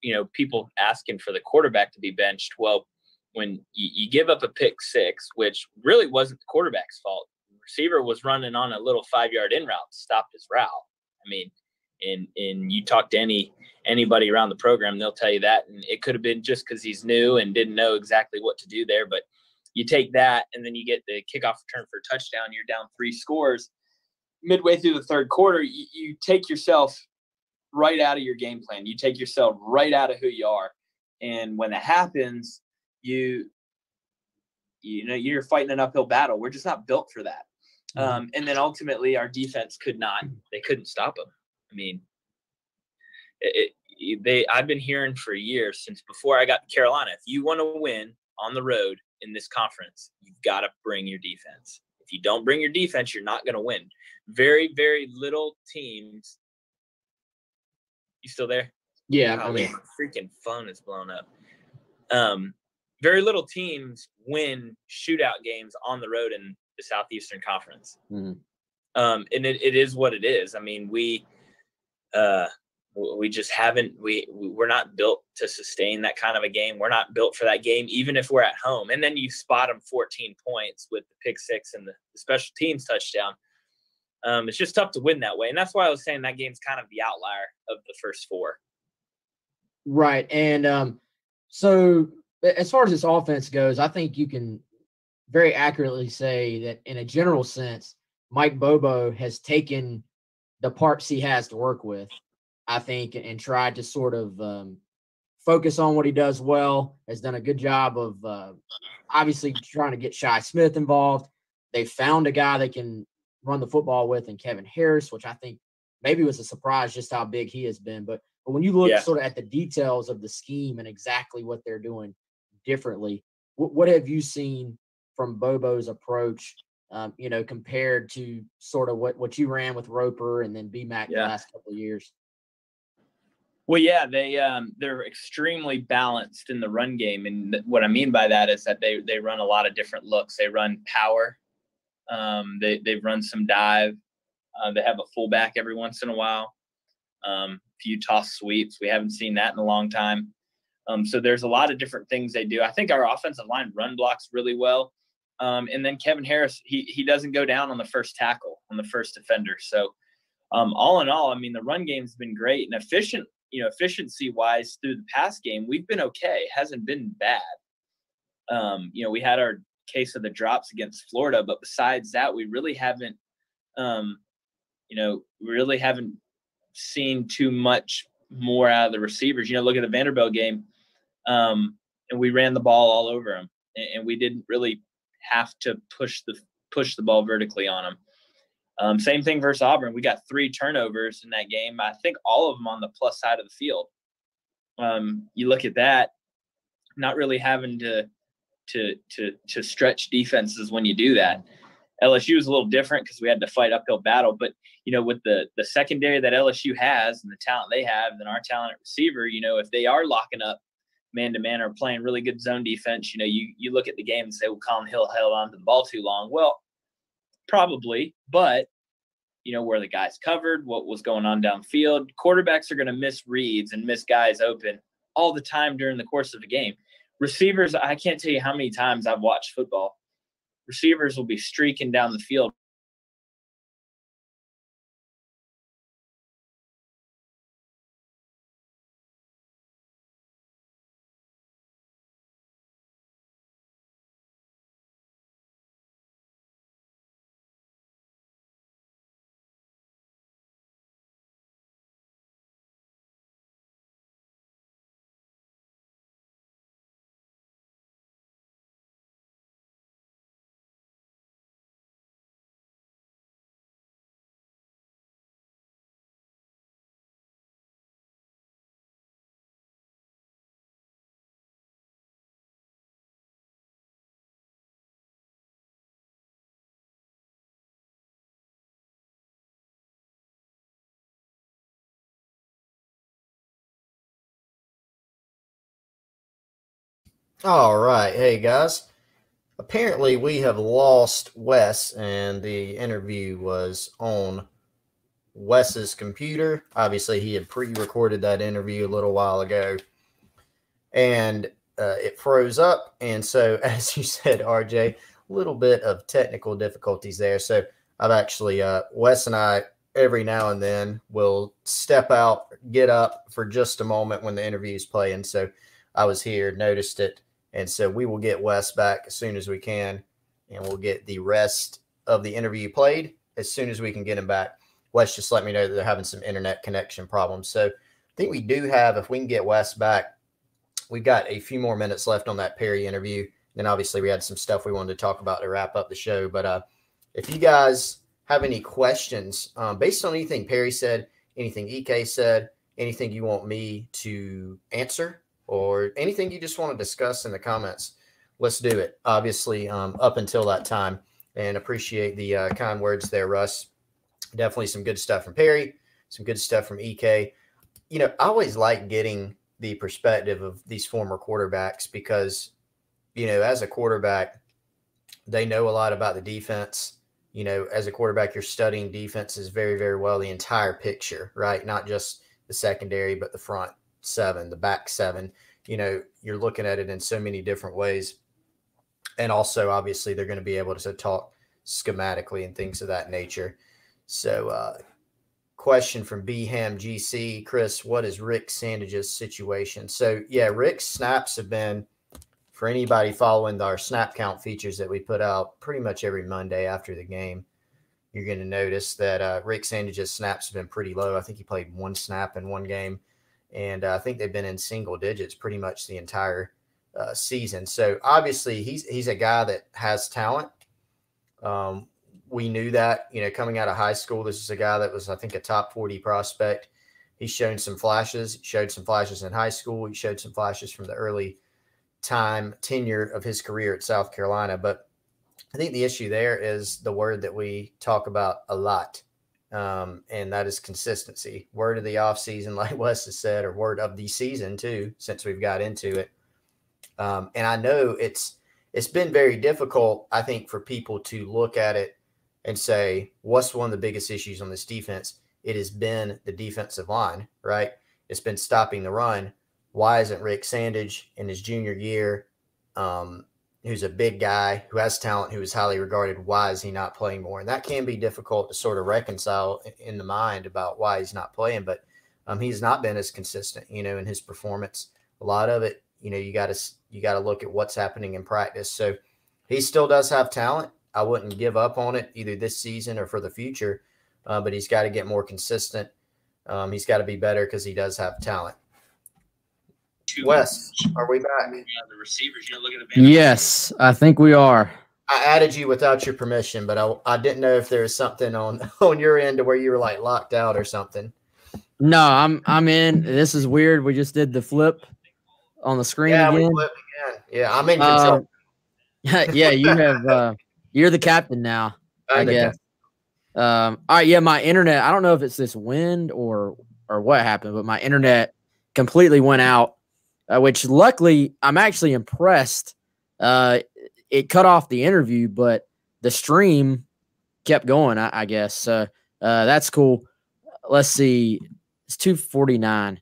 you know people asking for the quarterback to be benched. Well, when you, you give up a pick six, which really wasn't the quarterback's fault, the receiver was running on a little five yard in route, stopped his route. I mean, and and you talk to any anybody around the program, they'll tell you that. And it could have been just because he's new and didn't know exactly what to do there. But you take that and then you get the kickoff return for a touchdown, you're down three scores. Midway through the third quarter, you, you take yourself right out of your game plan. You take yourself right out of who you are. And when that happens, you you know you're fighting an uphill battle. We're just not built for that. Mm-hmm. Um, and then ultimately, our defense could not. They couldn't stop them. I mean, it, they I've been hearing for years since before I got to Carolina. If you want to win on the road in this conference, you've got to bring your defense. If you don't bring your defense, you're not going to win. Very, very little teams. You still there? Yeah, oh, I mean, freaking phone is blown up. Um, very little teams win shootout games on the road in the Southeastern Conference. Mm-hmm. Um, and it, it is what it is. I mean, we uh, we just haven't we we're not built to sustain that kind of a game we're not built for that game even if we're at home and then you spot them 14 points with the pick six and the, the special teams touchdown um, it's just tough to win that way and that's why i was saying that game's kind of the outlier of the first four right and um, so as far as this offense goes i think you can very accurately say that in a general sense mike bobo has taken the parts he has to work with I think, and tried to sort of um, focus on what he does well. Has done a good job of uh, obviously trying to get Shi Smith involved. They found a guy they can run the football with, and Kevin Harris, which I think maybe was a surprise just how big he has been. But but when you look yeah. sort of at the details of the scheme and exactly what they're doing differently, what, what have you seen from Bobo's approach? Um, you know, compared to sort of what what you ran with Roper and then BMAC yeah. the last couple of years. Well, yeah, they um, they're extremely balanced in the run game, and th- what I mean by that is that they they run a lot of different looks. They run power, um, they they run some dive. Uh, they have a fullback every once in a while. Um, a few toss sweeps. We haven't seen that in a long time. Um, so there's a lot of different things they do. I think our offensive line run blocks really well. Um, and then Kevin Harris, he he doesn't go down on the first tackle on the first defender. So um, all in all, I mean the run game's been great and efficient you know, efficiency wise through the past game, we've been okay. Hasn't been bad. Um, you know, we had our case of the drops against Florida, but besides that, we really haven't, um, you know, really haven't seen too much more out of the receivers. You know, look at the Vanderbilt game, um, and we ran the ball all over them, and, we didn't really have to push the push the ball vertically on them. Um, same thing versus Auburn. We got three turnovers in that game. I think all of them on the plus side of the field. Um, you look at that, not really having to to to to stretch defenses when you do that. LSU is a little different because we had to fight uphill battle, but you know, with the the secondary that LSU has and the talent they have, and our talent at receiver, you know, if they are locking up man to man or playing really good zone defense, you know, you you look at the game and say, well, Collin Hill held on to the ball too long. Well, Probably, but you know where the guys covered, what was going on downfield. Quarterbacks are going to miss reads and miss guys open all the time during the course of the game. Receivers, I can't tell you how many times I've watched football. Receivers will be streaking down the field All right. Hey, guys. Apparently, we have lost Wes, and the interview was on Wes's computer. Obviously, he had pre recorded that interview a little while ago, and uh, it froze up. And so, as you said, RJ, a little bit of technical difficulties there. So, I've actually, uh, Wes and I, every now and then will step out, get up for just a moment when the interview is playing. So, I was here, noticed it and so we will get Wes back as soon as we can, and we'll get the rest of the interview played as soon as we can get him back. Wes just let me know that they're having some internet connection problems. So I think we do have, if we can get Wes back, we've got a few more minutes left on that Perry interview. Then obviously we had some stuff we wanted to talk about to wrap up the show. But uh, if you guys have any questions um, based on anything Perry said, anything EK said, anything you want me to answer, or anything you just want to discuss in the comments, let's do it. Obviously, um, up until that time, and appreciate the uh, kind words there, Russ. Definitely some good stuff from Perry, some good stuff from EK. You know, I always like getting the perspective of these former quarterbacks because, you know, as a quarterback, they know a lot about the defense. You know, as a quarterback, you're studying defenses very, very well, the entire picture, right? Not just the secondary, but the front seven, the back seven. You know, you're looking at it in so many different ways. And also, obviously, they're going to be able to talk schematically and things of that nature. So, uh, question from Bham GC, Chris, what is Rick Sandidge's situation? So, yeah, Rick's snaps have been for anybody following our snap count features that we put out pretty much every Monday after the game. You're going to notice that uh, Rick Sandidge's snaps have been pretty low. I think he played one snap in one game, and uh, I think they've been in single digits pretty much the entire uh, season. So obviously, he's he's a guy that has talent. Um, we knew that, you know, coming out of high school, this is a guy that was, I think, a top 40 prospect. He's shown some flashes, showed some flashes in high school. He showed some flashes from the early time tenure of his career at South Carolina. But I think the issue there is the word that we talk about a lot, um, and that is consistency. Word of the offseason, like Wes has said, or word of the season, too, since we've got into it. Um, and I know it's it's been very difficult, I think, for people to look at it and say, what's one of the biggest issues on this defense? It has been the defensive line, right? It's been stopping the run. Why isn't Rick Sandidge in his junior year, um, who's a big guy, who has talent, who is highly regarded, why is he not playing more? And that can be difficult to sort of reconcile in the mind about why he's not playing, but um, he's not been as consistent, you know, in his performance. A lot of it, you know, you got to you got to look at what's happening in practice. So he still does have talent. I wouldn't give up on it either this season or for the future. Uh, but he's got to get more consistent. Um, he's got to be better because he does have talent. Wes, are we back? the receivers, you're looking at Yes, I think we are. I added you without your permission, but I, I didn't know if there was something on on your end to where you were like locked out or something. No, I'm I'm in. This is weird. We just did the flip on the screen yeah, again. again. Yeah, I'm in control. Uh, yeah, you have. Uh, you're the captain now. i guess. Um, all right, yeah, my internet. I don't know if it's this wind or or what happened, but my internet completely went out. Uh, which luckily, I'm actually impressed. Uh, it cut off the interview, but the stream kept going. I, I guess uh, uh, that's cool. Let's see, it's two forty nine.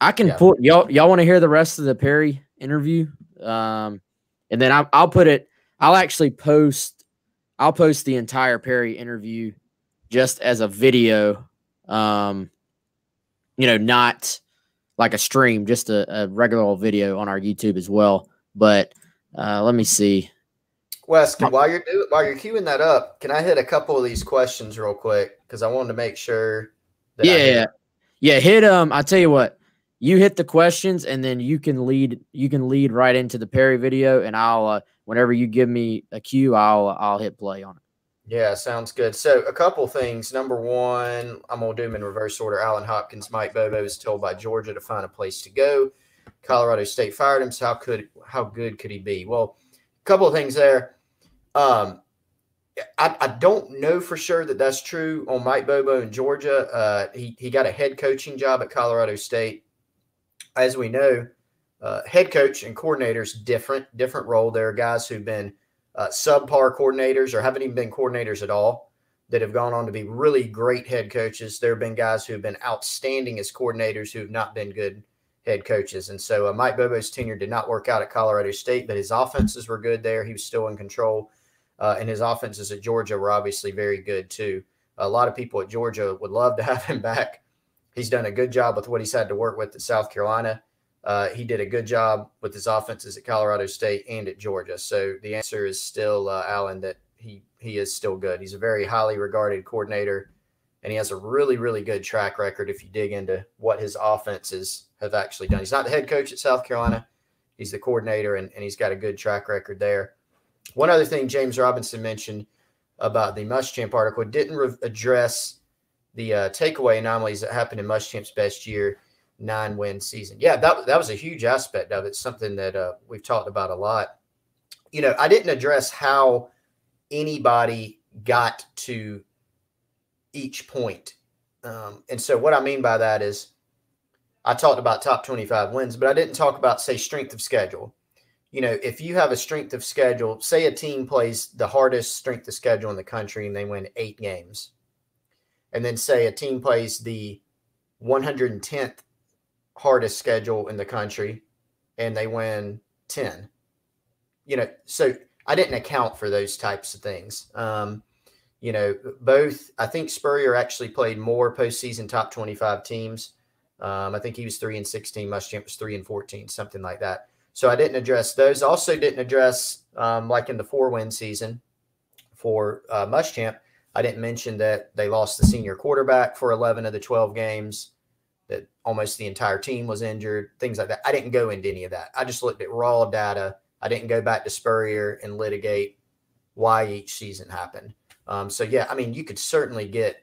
I can yeah. put y'all. Y'all want to hear the rest of the Perry interview? Um, and then I, I'll put it. I'll actually post. I'll post the entire Perry interview just as a video. Um, you know, not like a stream, just a, a regular video on our YouTube as well. But uh, let me see. Wes, can, while you're doing while you're queuing that up, can I hit a couple of these questions real quick because I wanted to make sure. yeah, yeah, hit um. I tell you what, you hit the questions and then you can lead you can lead right into the Perry video and I'll uh, whenever you give me a cue I'll I'll hit play on it. Yeah, sounds good. So a couple things. Number one, I'm gonna do them in reverse order. Allen Hopkins, Mike Bobo is told by Georgia to find a place to go. Colorado State fired him. So how could how good could he be? Well, a couple of things there. Um, I, I don't know for sure that that's true on Mike Bobo in Georgia. Uh, he he got a head coaching job at Colorado State as we know, uh, head coach and coordinators different different role. There are guys who've been uh, subpar coordinators or haven't even been coordinators at all that have gone on to be really great head coaches. There have been guys who have been outstanding as coordinators who have not been good head coaches. And so uh, Mike Bobo's tenure did not work out at Colorado State, but his offenses were good there. He was still in control. Uh, and his offenses at Georgia were obviously very good too. A lot of people at Georgia would love to have him back He's done a good job with what he's had to work with at South Carolina. Uh, he did a good job with his offenses at Colorado State and at Georgia. So the answer is still uh, Allen that he he is still good. He's a very highly regarded coordinator, and he has a really really good track record. If you dig into what his offenses have actually done, he's not the head coach at South Carolina. He's the coordinator, and, and he's got a good track record there. One other thing James Robinson mentioned about the Muschamp article didn't re- address the uh, takeaway anomalies that happened in Muschamp's best year, nine win season. Yeah, that, that was a huge aspect of it, something that uh, we've talked about a lot. You know, I didn't address how anybody got to each point. Um, and so, what I mean by that is, I talked about top 25 wins, but I didn't talk about, say, strength of schedule. You know, if you have a strength of schedule, say a team plays the hardest strength of schedule in the country and they win eight games, and then say a team plays the 110th hardest schedule in the country and they win 10. You know, so I didn't account for those types of things. Um, you know, both, I think Spurrier actually played more postseason top 25 teams. Um, I think he was 3 and 16, Muschamp was 3 and 14, something like that. So I didn't address those. Also, didn't address, um, like in the four win season for uh, Muschamp, I didn't mention that they lost the senior quarterback for 11 of the 12 games that almost the entire team was injured, things like that. I didn't go into any of that. I just looked at raw data. I didn't go back to Spurrier and litigate why each season happened. Um, so yeah, I mean, you could certainly get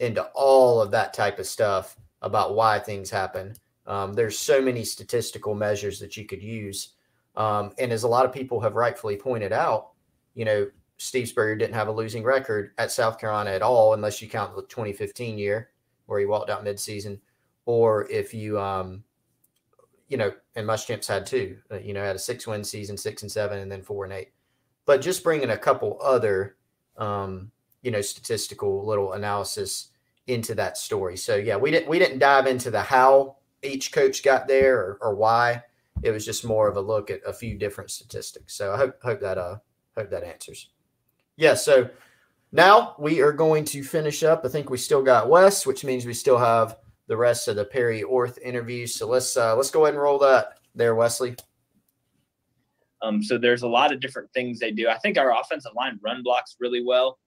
into all of that type of stuff about why things happen. Um, there's so many statistical measures that you could use. Um, and as a lot of people have rightfully pointed out, you know, Steve Spurrier didn't have a losing record at South Carolina at all, unless you count the 2015 year where he walked out midseason or if you um you know and Muschamp's had two uh, you know had a six win season six and seven and then four and eight. But just bringing a couple other um you know statistical little analysis into that story. So yeah we didn't we didn't dive into the how each coach got there or, or why. It was just more of a look at a few different statistics. So i hope hope that uh hope that answers. Yeah so now we are going to finish up. I think we still got Wes, which means we still have the rest of the Perry Orth interviews. So let's uh, let's go ahead and roll that there, Wesley. Um, so there's a lot of different things they do. I think our offensive line run blocks really well.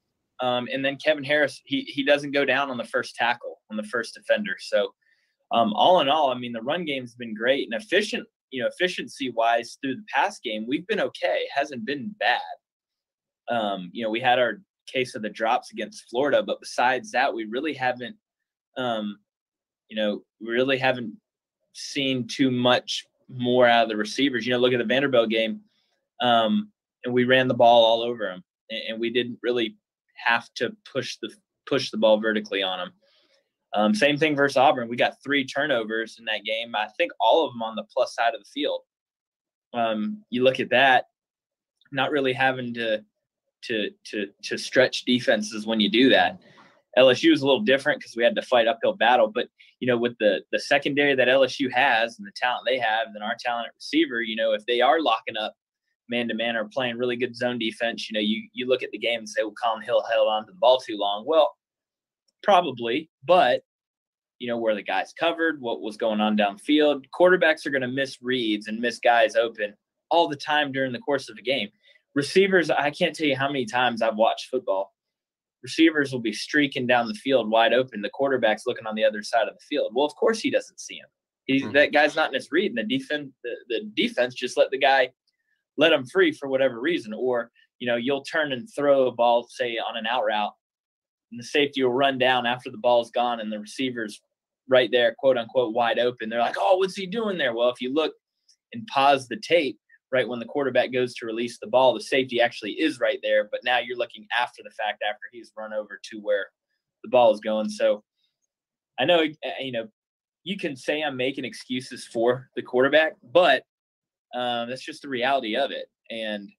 Um, and then Kevin Harris, he he doesn't go down on the first tackle, on the first defender. So um, all in all, I mean, the run game's been great and efficient. You know, efficiency wise through the pass game, we've been okay. Hasn't been bad. Um, you know, we had our case of the drops against Florida, but besides that, we really haven't um, you know, we really haven't seen too much more out of the receivers. You know, look at the Vanderbilt game, um, and we ran the ball all over them, and, and, we didn't really have to push the push the ball vertically on them. Um, same thing versus Auburn. We got three turnovers in that game. I think all of them on the plus side of the field. Um, you look at that, not really having to to to to stretch defenses when you do that. LSU is a little different because we had to fight uphill battle. But you know, with the the secondary that LSU has and the talent they have, and our talent at receiver, you know, if they are locking up man to man or playing really good zone defense, you know, you you look at the game and say, well, Collin Hill held on to the ball too long. Well, probably, but you know where the guys covered, what was going on downfield. Quarterbacks are going to miss reads and miss guys open all the time during the course of a game. Receivers, I can't tell you how many times I've watched football receivers will be streaking down the field wide open. The quarterback's looking on the other side of the field. Well, of course he doesn't see him. Mm-hmm. That guy's not in his read. And the defense, the, the defense just let the guy let him free for whatever reason. Or, you know, you'll turn and throw a ball, say on an out route, and the safety will run down after the ball's gone and the receiver's right there, quote unquote, wide open. They're like, oh, what's he doing there? Well, if you look and pause the tape, right when the quarterback goes to release the ball, the safety actually is right there. But now you're looking after the fact after he's run over to where the ball is going. So I know eh, you know you can say I'm making excuses for the quarterback, but um, that's just the reality of it. And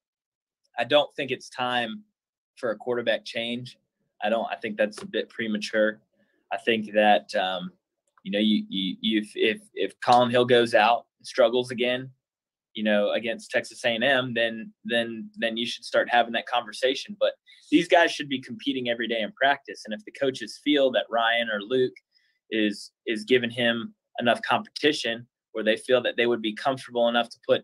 I don't think it's time for a quarterback change. I don't. I think that's a bit premature. I think that um, you know you, you, you if if if Collin Hill goes out and struggles again, you know, against Texas A&M, then then then you should start having that conversation. But these guys should be competing every day in practice, and if the coaches feel that Ryan or Luke is is giving him enough competition, where they feel that they would be comfortable enough to put,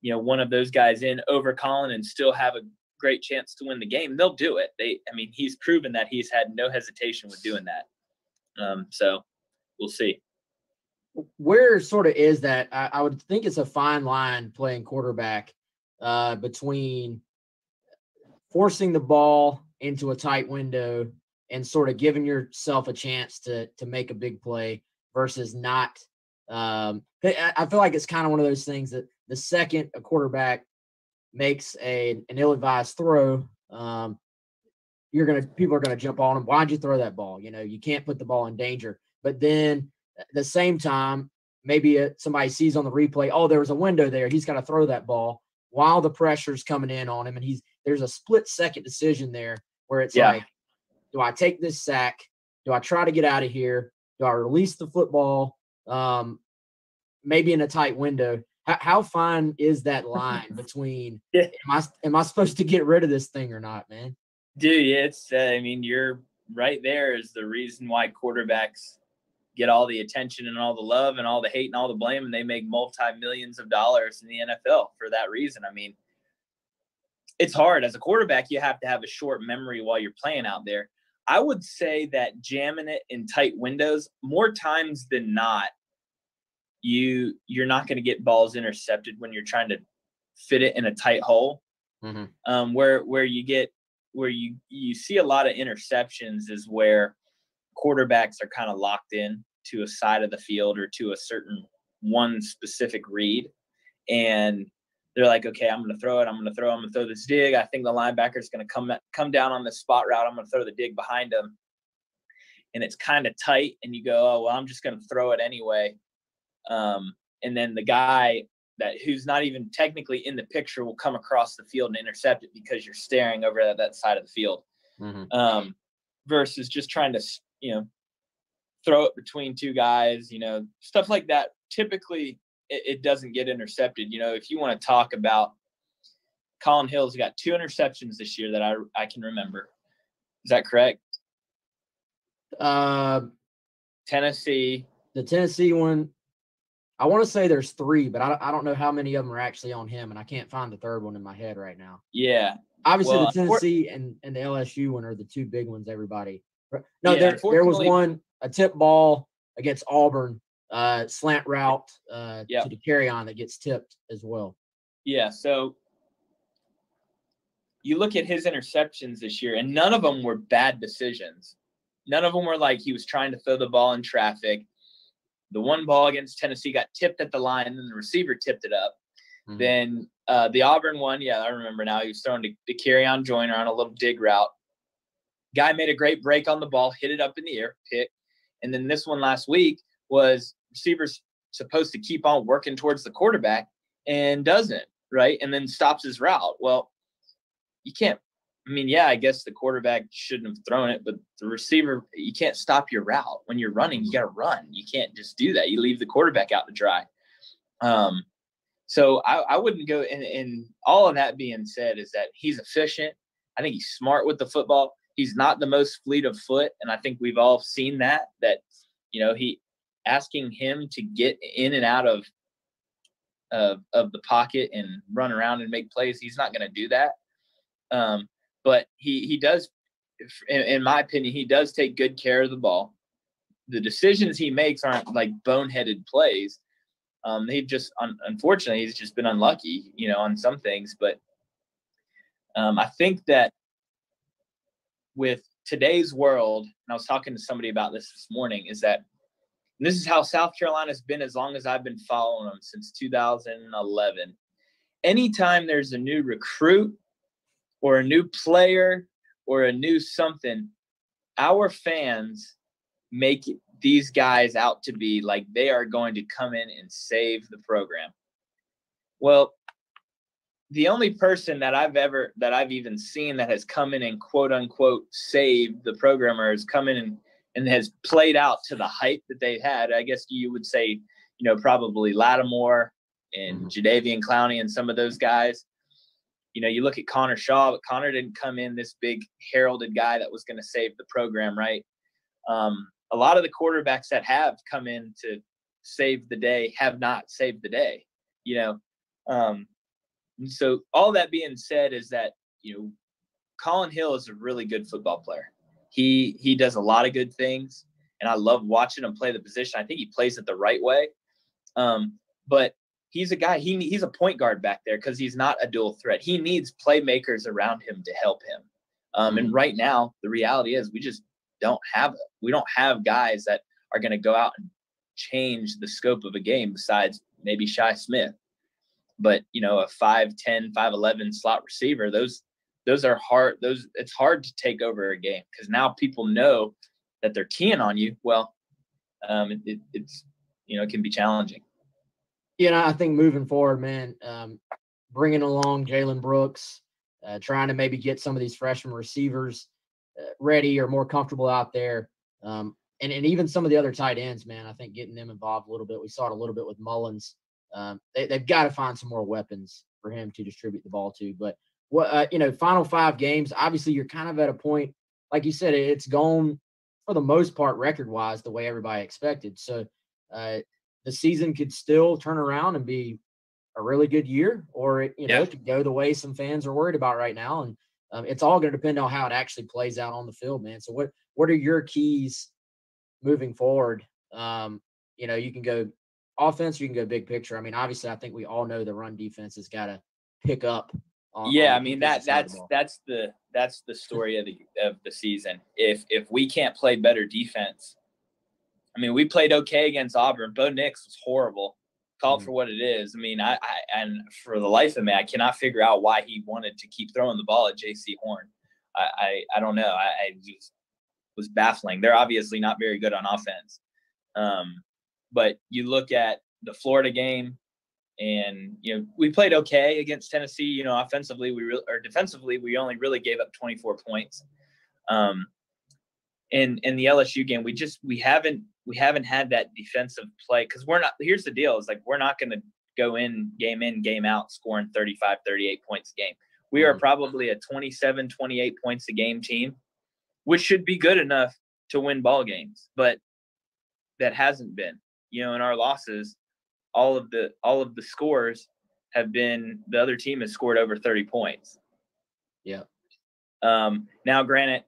you know, one of those guys in over Collin and still have a great chance to win the game, they'll do it. They, I mean, he's proven that he's had no hesitation with doing that. Um, so we'll see where sort of is that? I, I, would think it's a fine line playing quarterback uh, between forcing the ball into a tight window and sort of giving yourself a chance to to make a big play versus not. Um, I feel like it's kind of one of those things that the second a quarterback makes a an ill-advised throw, um, you're gonna people are gonna jump on him. Why'd you throw that ball? You know, you can't put the ball in danger. But then at the same time, maybe a, somebody sees on the replay, oh, there was a window there. He's got to throw that ball while the pressure's coming in on him. And he's there's a split second decision there where it's yeah. like, do I take this sack? Do I try to get out of here? Do I release the football? Um, maybe in a tight window. How, how fine is that line between yeah. am I am I supposed to get rid of this thing or not, man? Dude, it's uh, I mean you're right there is the reason why quarterbacks get all the attention and all the love and all the hate and all the blame and they make multi millions of dollars in the NFL for that reason. I mean, it's hard as a quarterback you have to have a short memory while you're playing out there. I would say that jamming it in tight windows more times than not you you're not going to get balls intercepted when you're trying to fit it in a tight hole. Mm-hmm. Um, where where you get where you you see a lot of interceptions is where quarterbacks are kind of locked in to a side of the field or to a certain one specific read, and they're like, okay, I'm going to throw it. I'm going to throw. I'm going to throw this dig. I think the linebacker is going to come come down on the spot route. I'm going to throw the dig behind him, and it's kind of tight. And you go, oh well, I'm just going to throw it anyway. Um, and then the guy that who's not even technically in the picture will come across the field and intercept it because you're staring over at that side of the field. Mm-hmm. Um, versus just trying to you know throw it between two guys, you know, stuff like that. Typically, it, it doesn't get intercepted. You know, if you want to talk about Collin Hill's got two interceptions this year that I I can remember. Is that correct? Uh, Tennessee. The Tennessee one, I want to say there's three, but I, I don't know how many of them are actually on him, and I can't find the third one in my head right now. Yeah. Obviously, well, the Tennessee and, and the LSU one are the two big ones. Everybody. No, yeah, there there was one a tip ball against Auburn, uh, slant route uh, yep. to Dakereon that gets tipped as well. Yeah. So you look at his interceptions this year, and none of them were bad decisions. None of them were like he was trying to throw the ball in traffic. The one ball against Tennessee got tipped at the line, and then the receiver tipped it up. Mm-hmm. Then uh, the Auburn one, yeah, I remember now. He was throwing to, to on Joyner on a little dig route. Guy made a great break on the ball, hit it up in the air, pick. And then this one last week was receivers supposed to keep on working towards the quarterback and doesn't, right? And then stops his route. Well, you can't. I mean, yeah, I guess the quarterback shouldn't have thrown it, but the receiver, you can't stop your route. When you're running, you got to run. You can't just do that. You leave the quarterback out to dry. Um, so I, I wouldn't go. And, and all of that being said, is that he's efficient. I think he's smart with the football. He's not the most fleet of foot, and I think we've all seen that. That you know, he asking him to get in and out of of, of the pocket and run around and make plays. He's not going to do that. Um, but he he does, in, in, my opinion, he does take good care of the ball. The decisions he makes aren't like boneheaded plays. Um, he just un- unfortunately he's just been unlucky, you know, on some things. But um, I think that with today's world, and I was talking to somebody about this this morning, is that this is how South Carolina's been as long as I've been following them since 2011. Anytime there's a new recruit or a new player or a new something, our fans make these guys out to be like they are going to come in and save the program. Well, the only person that I've ever that I've even seen that has come in and quote unquote saved the programmer has come in and, and has played out to the hype that they had. I guess you would say, you know, probably Lattimore and mm-hmm. Jadeveon Clowney and some of those guys. You know, you look at Connor Shaw, but Connor didn't come in this big heralded guy that was going to save the program, right? Um, a lot of the quarterbacks that have come in to save the day have not saved the day. You know, um, so all that being said is that you know Collin Hill is a really good football player. He he does a lot of good things, and I love watching him play the position. I think he plays it the right way. Um, but he's a guy. He he's a point guard back there because he's not a dual threat. He needs playmakers around him to help him. Um, and mm-hmm. right now, the reality is we just don't have it. We don't have guys that are going to go out and change the scope of a game besides maybe Shi Smith but you know a 5'10 5'11 slot receiver those those are hard those it's hard to take over a game because now people know that they're keying on you well um it, it, it's you know it can be challenging you know i think moving forward man um bringing along jalen brooks uh, trying to maybe get some of these freshman receivers uh, ready or more comfortable out there um and, and even some of the other tight ends, man, I think getting them involved a little bit. We saw it a little bit with Mullins. Um, they, have got to find some more weapons for him to distribute the ball to. But what uh, you know, final five games, obviously you're kind of at a point, like you said, it's gone for the most part record wise the way everybody expected. So uh, the season could still turn around and be a really good year, or it you know yeah. it could go the way some fans are worried about right now. And um, it's all going to depend on how it actually plays out on the field, man. So what what are your keys moving forward? Um, you know, you can go offense, you can go big picture. I mean, obviously, I think we all know the run defense has got to pick up. On, yeah, on I mean that that's the that's the that's the story of the of the season. If if we can't play better defense, I mean, we played okay against Auburn. Bo Nix was horrible. Call mm-hmm. for what it is. I mean, I, I and for the life of me, I cannot figure out why he wanted to keep throwing the ball at Jaycee Horn. I, I, I don't know. I, I just was baffling. They're obviously not very good on offense. Um, but you look at the Florida game, and you know we played okay against Tennessee. You know, offensively we re- or defensively we only really gave up 24 points. Um, in in the LSU game, we just we haven't we haven't had that defensive play because we're not. Here's the deal: is like we're not going to go in game in game out scoring 35 38 points a game we are mm-hmm. probably a 27 28 points a game team which should be good enough to win ball games but that hasn't been you know, in our losses, all of the all of the scores have been the other team has scored over 30 points. Yeah. Um, now, granted,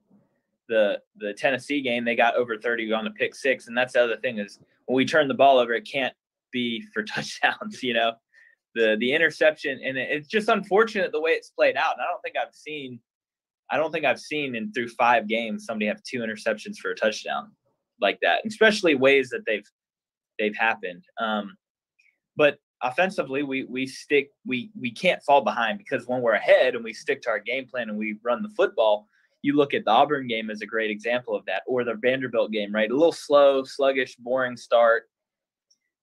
the the Tennessee game they got over 30 on the pick six, and that's the other thing is when we turn the ball over, it can't be for touchdowns. You know, the the interception, and it's just unfortunate the way it's played out. And I don't think I've seen, I don't think I've seen in through five games somebody have two interceptions for a touchdown like that, especially ways that they've they've happened. Um, but offensively, we we stick we we can't fall behind because when we're ahead and we stick to our game plan and we run the football, you look at the Auburn game as a great example of that, or the Vanderbilt game, right? A little slow, sluggish, boring start.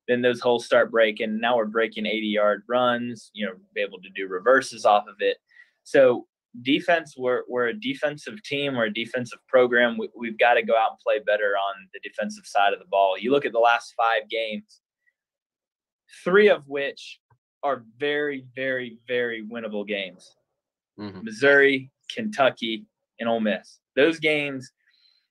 Then those holes start breaking. Now we're breaking 80 yard runs, you know, be able to do reverses off of it. So defense, we're, we're a defensive team, we're a defensive program. We, have got to go out and play better on the defensive side of the ball. You look at the last five games, three of which are very, very, very winnable games mm-hmm. Missouri, Kentucky, and Ole Miss. Those games,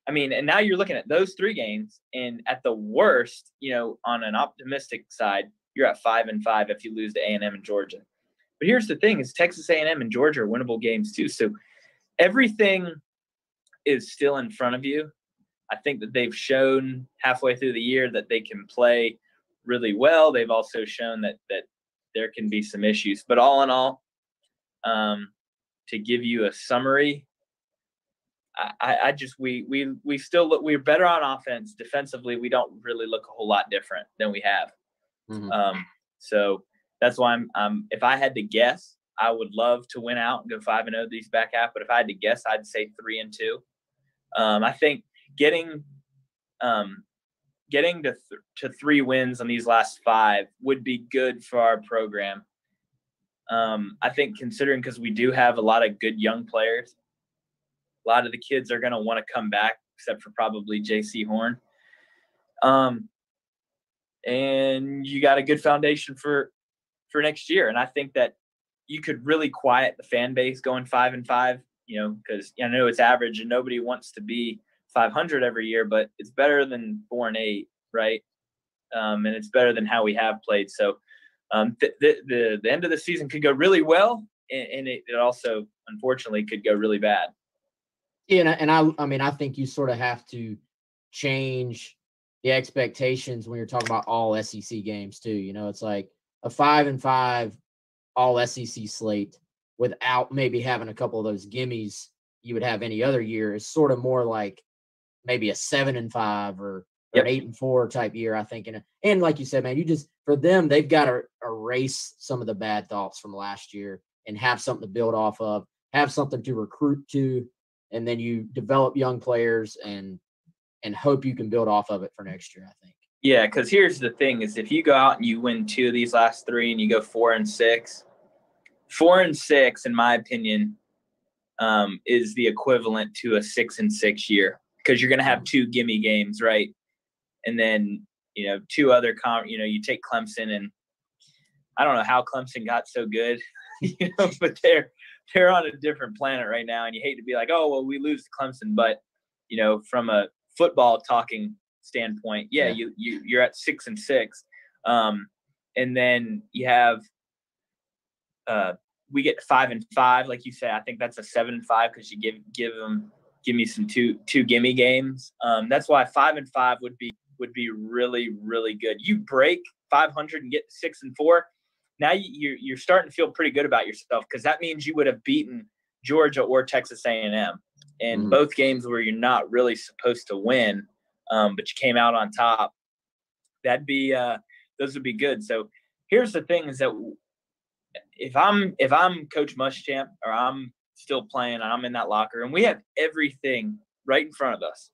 I mean, and now you're looking at those three games, and at the worst, you know, on an optimistic side, you're at five and five if you lose to A&M and Georgia. But here's the thing: is Texas A&M and Georgia are winnable games too. So everything is still in front of you. I think that they've shown halfway through the year that they can play really well. They've also shown that that there can be some issues. But all in all, um, to give you a summary, I, I just we we we still look we're better on offense. Defensively, we don't really look a whole lot different than we have. Mm-hmm. Um, so that's why I'm um if I had to guess, I would love to win out and go five and zero oh these back half. But if I had to guess, I'd say three and two. Um, I think getting um getting to th- to three wins on these last five would be good for our program. Um, I think considering because we do have a lot of good young players, a lot of the kids are going to want to come back, except for probably Jaycee Horn. Um, and you got a good foundation for for next year. And I think that you could really quiet the fan base going five and five, you know, because I know it's average and nobody wants to be 500 every year, but it's better than four and eight, right? Um, and it's better than how we have played. So um, the, the, the end of the season could go really well, and, and it, it, also unfortunately could go really bad. Yeah, and I, and I, I mean, I think you sort of have to change the expectations when you're talking about all SEC games too. You know, it's like a five and five all SEC slate without maybe having a couple of those gimmies you would have any other year is sort of more like maybe a seven and five or, yep. an eight and four type year, I think. And uh, and like you said, man, you just for them, they've got to erase some of the bad thoughts from last year and have something to build off of, have something to recruit to, and then you develop young players and and hope you can build off of it for next year, I think. Yeah, because here's the thing: is if you go out and you win two of these last three, and you go four and six, four and six, in my opinion, um, is the equivalent to a six and six year. because you're going to have two gimme games, right? And then you know two other com. You know, you take Clemson, and I don't know how Clemson got so good, you know, but they're they're on a different planet right now, and you hate to be like, oh well, we lose to Clemson, but you know, from a football talking standpoint, yeah, yeah. you you you're at six and six, um, and then you have uh, we get five and five, like you said. I think that's a seven and five because you give give them give me some two two gimme games. Um, that's why five and five would be would be really really good. You break 500 and get six and four. Now you, you're you're starting to feel pretty good about yourself because that means you would have beaten Georgia or Texas A&M in mm-hmm. both games where you're not really supposed to win, um, but you came out on top. That'd be uh, those would be good. So here's the thing: is that if I'm if I'm Coach Muschamp or I'm still playing and I'm in that locker and we have everything right in front of us.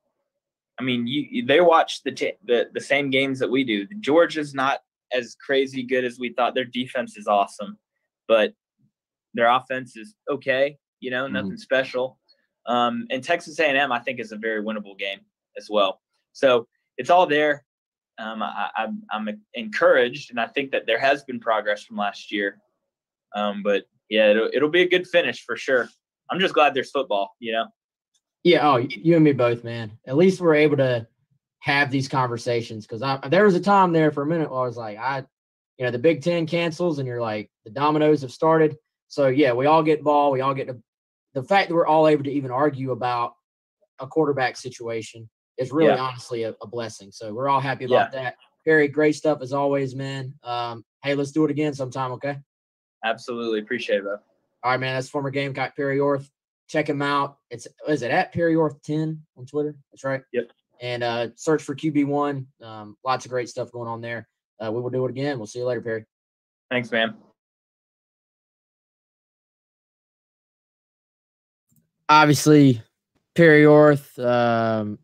I mean, you they watch the t- the the same games that we do. Georgia's not as crazy good as we thought. Their defense is awesome, but their offense is okay. You know, nothing mm-hmm. special. Um, and Texas A&M, I think, is a very winnable game as well. So it's all there. Um, I, I'm, I'm encouraged, and I think that there has been progress from last year. Um, but yeah, it'll, it'll be a good finish for sure. I'm just glad there's football, you know? Yeah. Oh, you and me both, man. At least we're able to have these conversations because I there was a time there for a minute where I was like, I, you know, the Big Ten cancels and you're like, the dominoes have started. So yeah, we all get ball. We all get to, the fact that we're all able to even argue about a quarterback situation is really yeah. honestly a, a, blessing. So we're all happy about yeah. that. Very great stuff as always, man. Um, hey, let's do it again sometime, okay? Absolutely. Appreciate it, bro. All right, man. That's former Gamecock Perry Orth. Check him out. It's is it at Perry Orth 10 on Twitter? That's right. Yep. And uh, search for QB1. Um, lots of great stuff going on there. Uh, we will do it again. We'll see you later, Perry. Thanks, man. Obviously, Perry Orth um,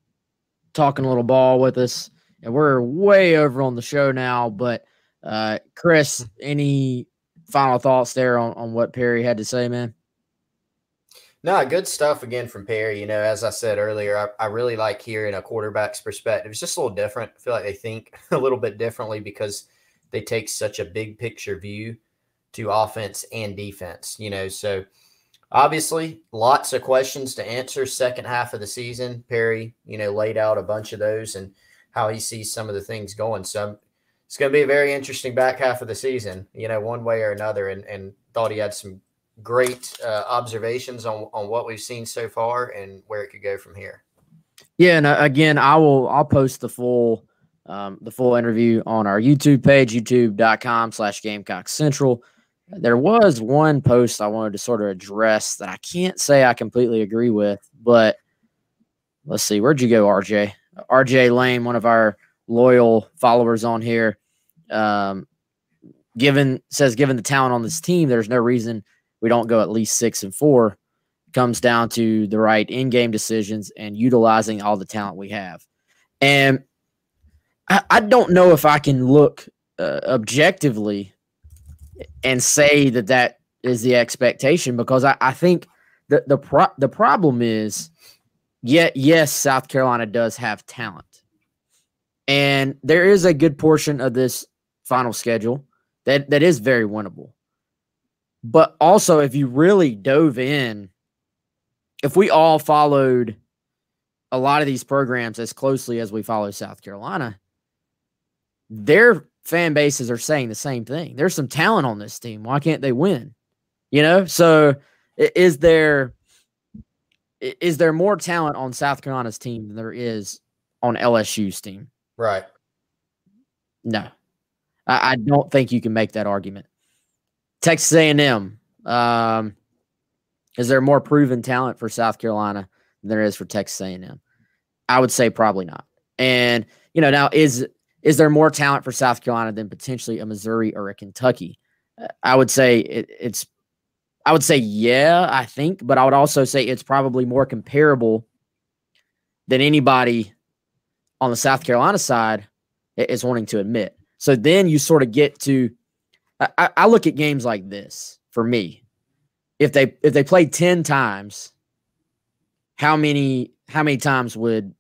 talking a little ball with us, and we're way over on the show now. But uh, Chris, any final thoughts there on, on what Perry had to say, man? No, good stuff again from Perry. You know, as I said earlier, I, I really like hearing a quarterback's perspective. It's just a little different. I feel like they think a little bit differently because they take such a big picture view to offense and defense, you know. So obviously, lots of questions to answer second half of the season. Perry, you know, laid out a bunch of those and how he sees some of the things going. So it's going to be a very interesting back half of the season, you know, one way or another. And, and thought he had some great uh, observations on, on what we've seen so far and where it could go from here. Yeah, and uh, again, I will I'll post the full um, the full interview on our YouTube page, youtube.com slash Gamecock Central. There was one post I wanted to sort of address that I can't say I completely agree with, but let's see, where'd you go, RJ? RJ Lane, one of our loyal followers on here, um, given says given the talent on this team, there's no reason we don't go at least six and four. comes down to the right in-game decisions and utilizing all the talent we have. And I, I don't know if I can look uh, objectively and say that that is the expectation because I, I think the the pro- the problem is, yet yes, South Carolina does have talent, and there is a good portion of this final schedule that that is very winnable. But also, if you really dove in, if we all followed a lot of these programs as closely as we follow South Carolina, their fan bases are saying the same thing. There's some talent on this team. Why can't they win? You know, so is there is there more talent on South Carolina's team than there is on LSU's team? Right. No, I, I don't think you can make that argument. Texas A&M. Um, is there more proven talent for South Carolina than there is for Texas A&M? I would say probably not. And you know, now is is there more talent for South Carolina than potentially a Missouri or a Kentucky? Uh, I would say it, it's. I would say yeah, I think, but I would also say it's probably more comparable than anybody on the South Carolina side is wanting to admit. So then you sort of get to I, I look at games like this for me. If they if they play 10 times, how many how many times would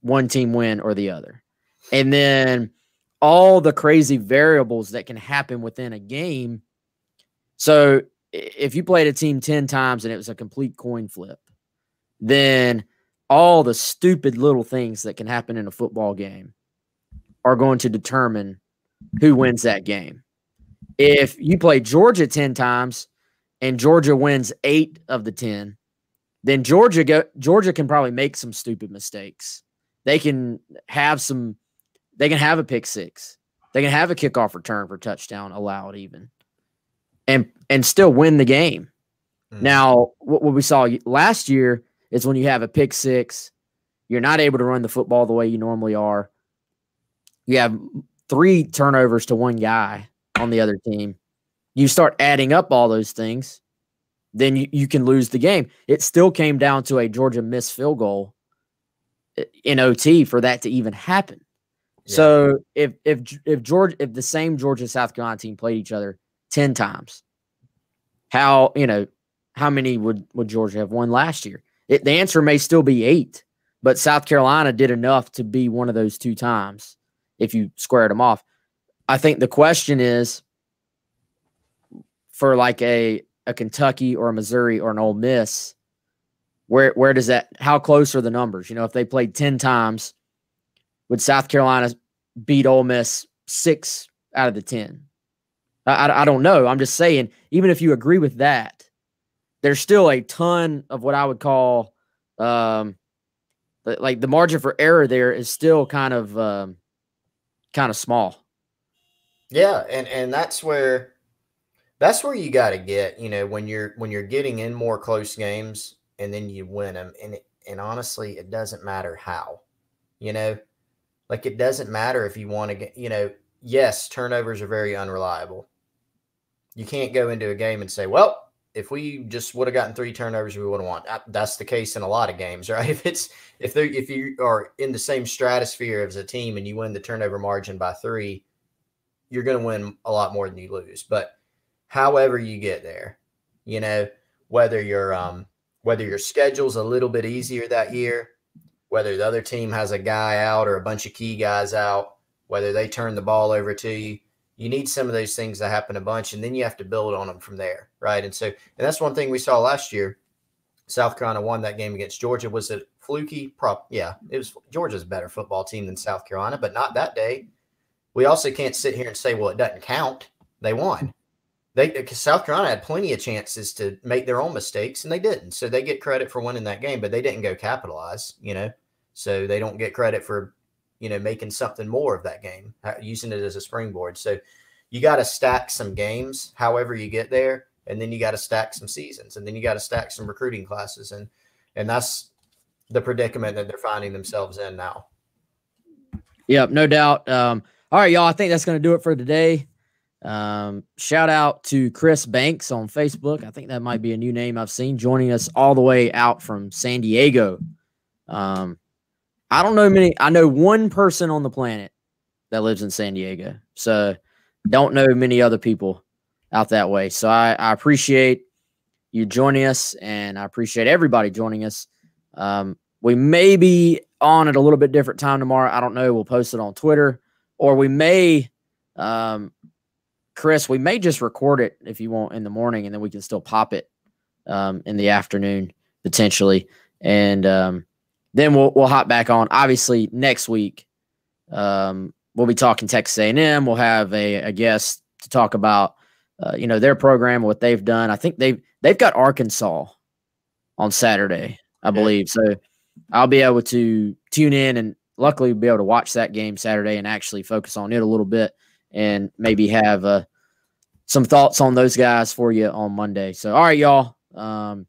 one team win or the other? And then all the crazy variables that can happen within a game. So if you played a team 10 times and it was a complete coin flip, then all the stupid little things that can happen in a football game are going to determine who wins that game. If you play Georgia 10 times and Georgia wins 8 of the 10, then Georgia go, Georgia can probably make some stupid mistakes. They can have some they can have a pick six. They can have a kickoff return for touchdown allowed even. And and still win the game. Mm-hmm. Now, what, what we saw last year is when you have a pick six, you're not able to run the football the way you normally are. You have three turnovers to one guy on the other team. You start adding up all those things, then you, you can lose the game. It still came down to a Georgia missed field goal in OT for that to even happen. So if if if George if the same Georgia South Carolina team played each other 10 times, how, you know, how many would would Georgia have won last year? It, the answer may still be 8, but South Carolina did enough to be one of those two times if you squared them off. I think the question is for like a a Kentucky or a Missouri or an Ole Miss, where where does that how close are the numbers? You know, if they played 10 times, would South Carolina beat Ole Miss six out of the 10? I, I, I don't know. I'm just saying, even if you agree with that, there's still a ton of what I would call um like the margin for error there is still kind of um kind of small. Yeah, and and that's where that's where you got to get, you know, when you're when you're getting in more close games and then you win them and it, and honestly, it doesn't matter how. You know, like it doesn't matter if you want to get, you know, yes, turnovers are very unreliable. You can't go into a game and say, well, if we just would have gotten three turnovers, we would have won. That's the case in a lot of games, right? If it's if they if you are in the same stratosphere as a team and you win the turnover margin by three, you're going to win a lot more than you lose. But however you get there, you know, whether your um whether your schedule's a little bit easier that year, whether the other team has a guy out or a bunch of key guys out, whether they turn the ball over to you, you need some of those things to happen a bunch, and then you have to build on them from there, right? And so, and that's one thing we saw last year. South Carolina won that game against Georgia. Was it fluky? Prop? Yeah, it was. Georgia's better football team than South Carolina, but not that day. We also can't sit here and say, well, it doesn't count. They won. They uh, because South Carolina had plenty of chances to make their own mistakes, and they didn't. So they get credit for winning that game, but they didn't go capitalize. You know, so they don't get credit for you know making something more of that game, using it as a springboard. So you got to stack some games, however you get there, and then you got to stack some seasons, and then you got to stack some recruiting classes, and and that's the predicament that they're finding themselves in now. Yep, no doubt. Um, all right, y'all. I think that's going to do it for today. Um, shout out to Chris Banks on Facebook. I think that might be a new name I've seen joining us all the way out from San Diego. Um, I don't know many. I know one person on the planet that lives in San Diego. So don't know many other people out that way. So I, I appreciate you joining us and I appreciate everybody joining us. Um, we may be on at a little bit different time tomorrow. I don't know. We'll post it on Twitter or we may, um, Chris, we may just record it if you want in the morning and then we can still pop it um, in the afternoon potentially. And um, then we'll we'll hop back on. Obviously, next week um, we'll be talking Texas A&M. We'll have a, a guest to talk about uh, you know their program, what they've done. I think they've they've got Arkansas on Saturday, I believe. So I'll be able to tune in and luckily be able to watch that game Saturday and actually focus on it a little bit and maybe have uh, some thoughts on those guys for you on Monday. So all right, y'all. Um,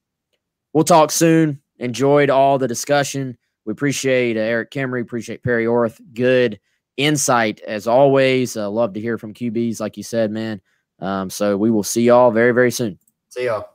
we'll talk soon enjoyed all the discussion. We appreciate uh, Erik Kimrey, appreciate Perry Orth. Good insight as always. Uh, love to hear from QBs, like you said, man. Um, so we will see y'all very, very soon. See y'all.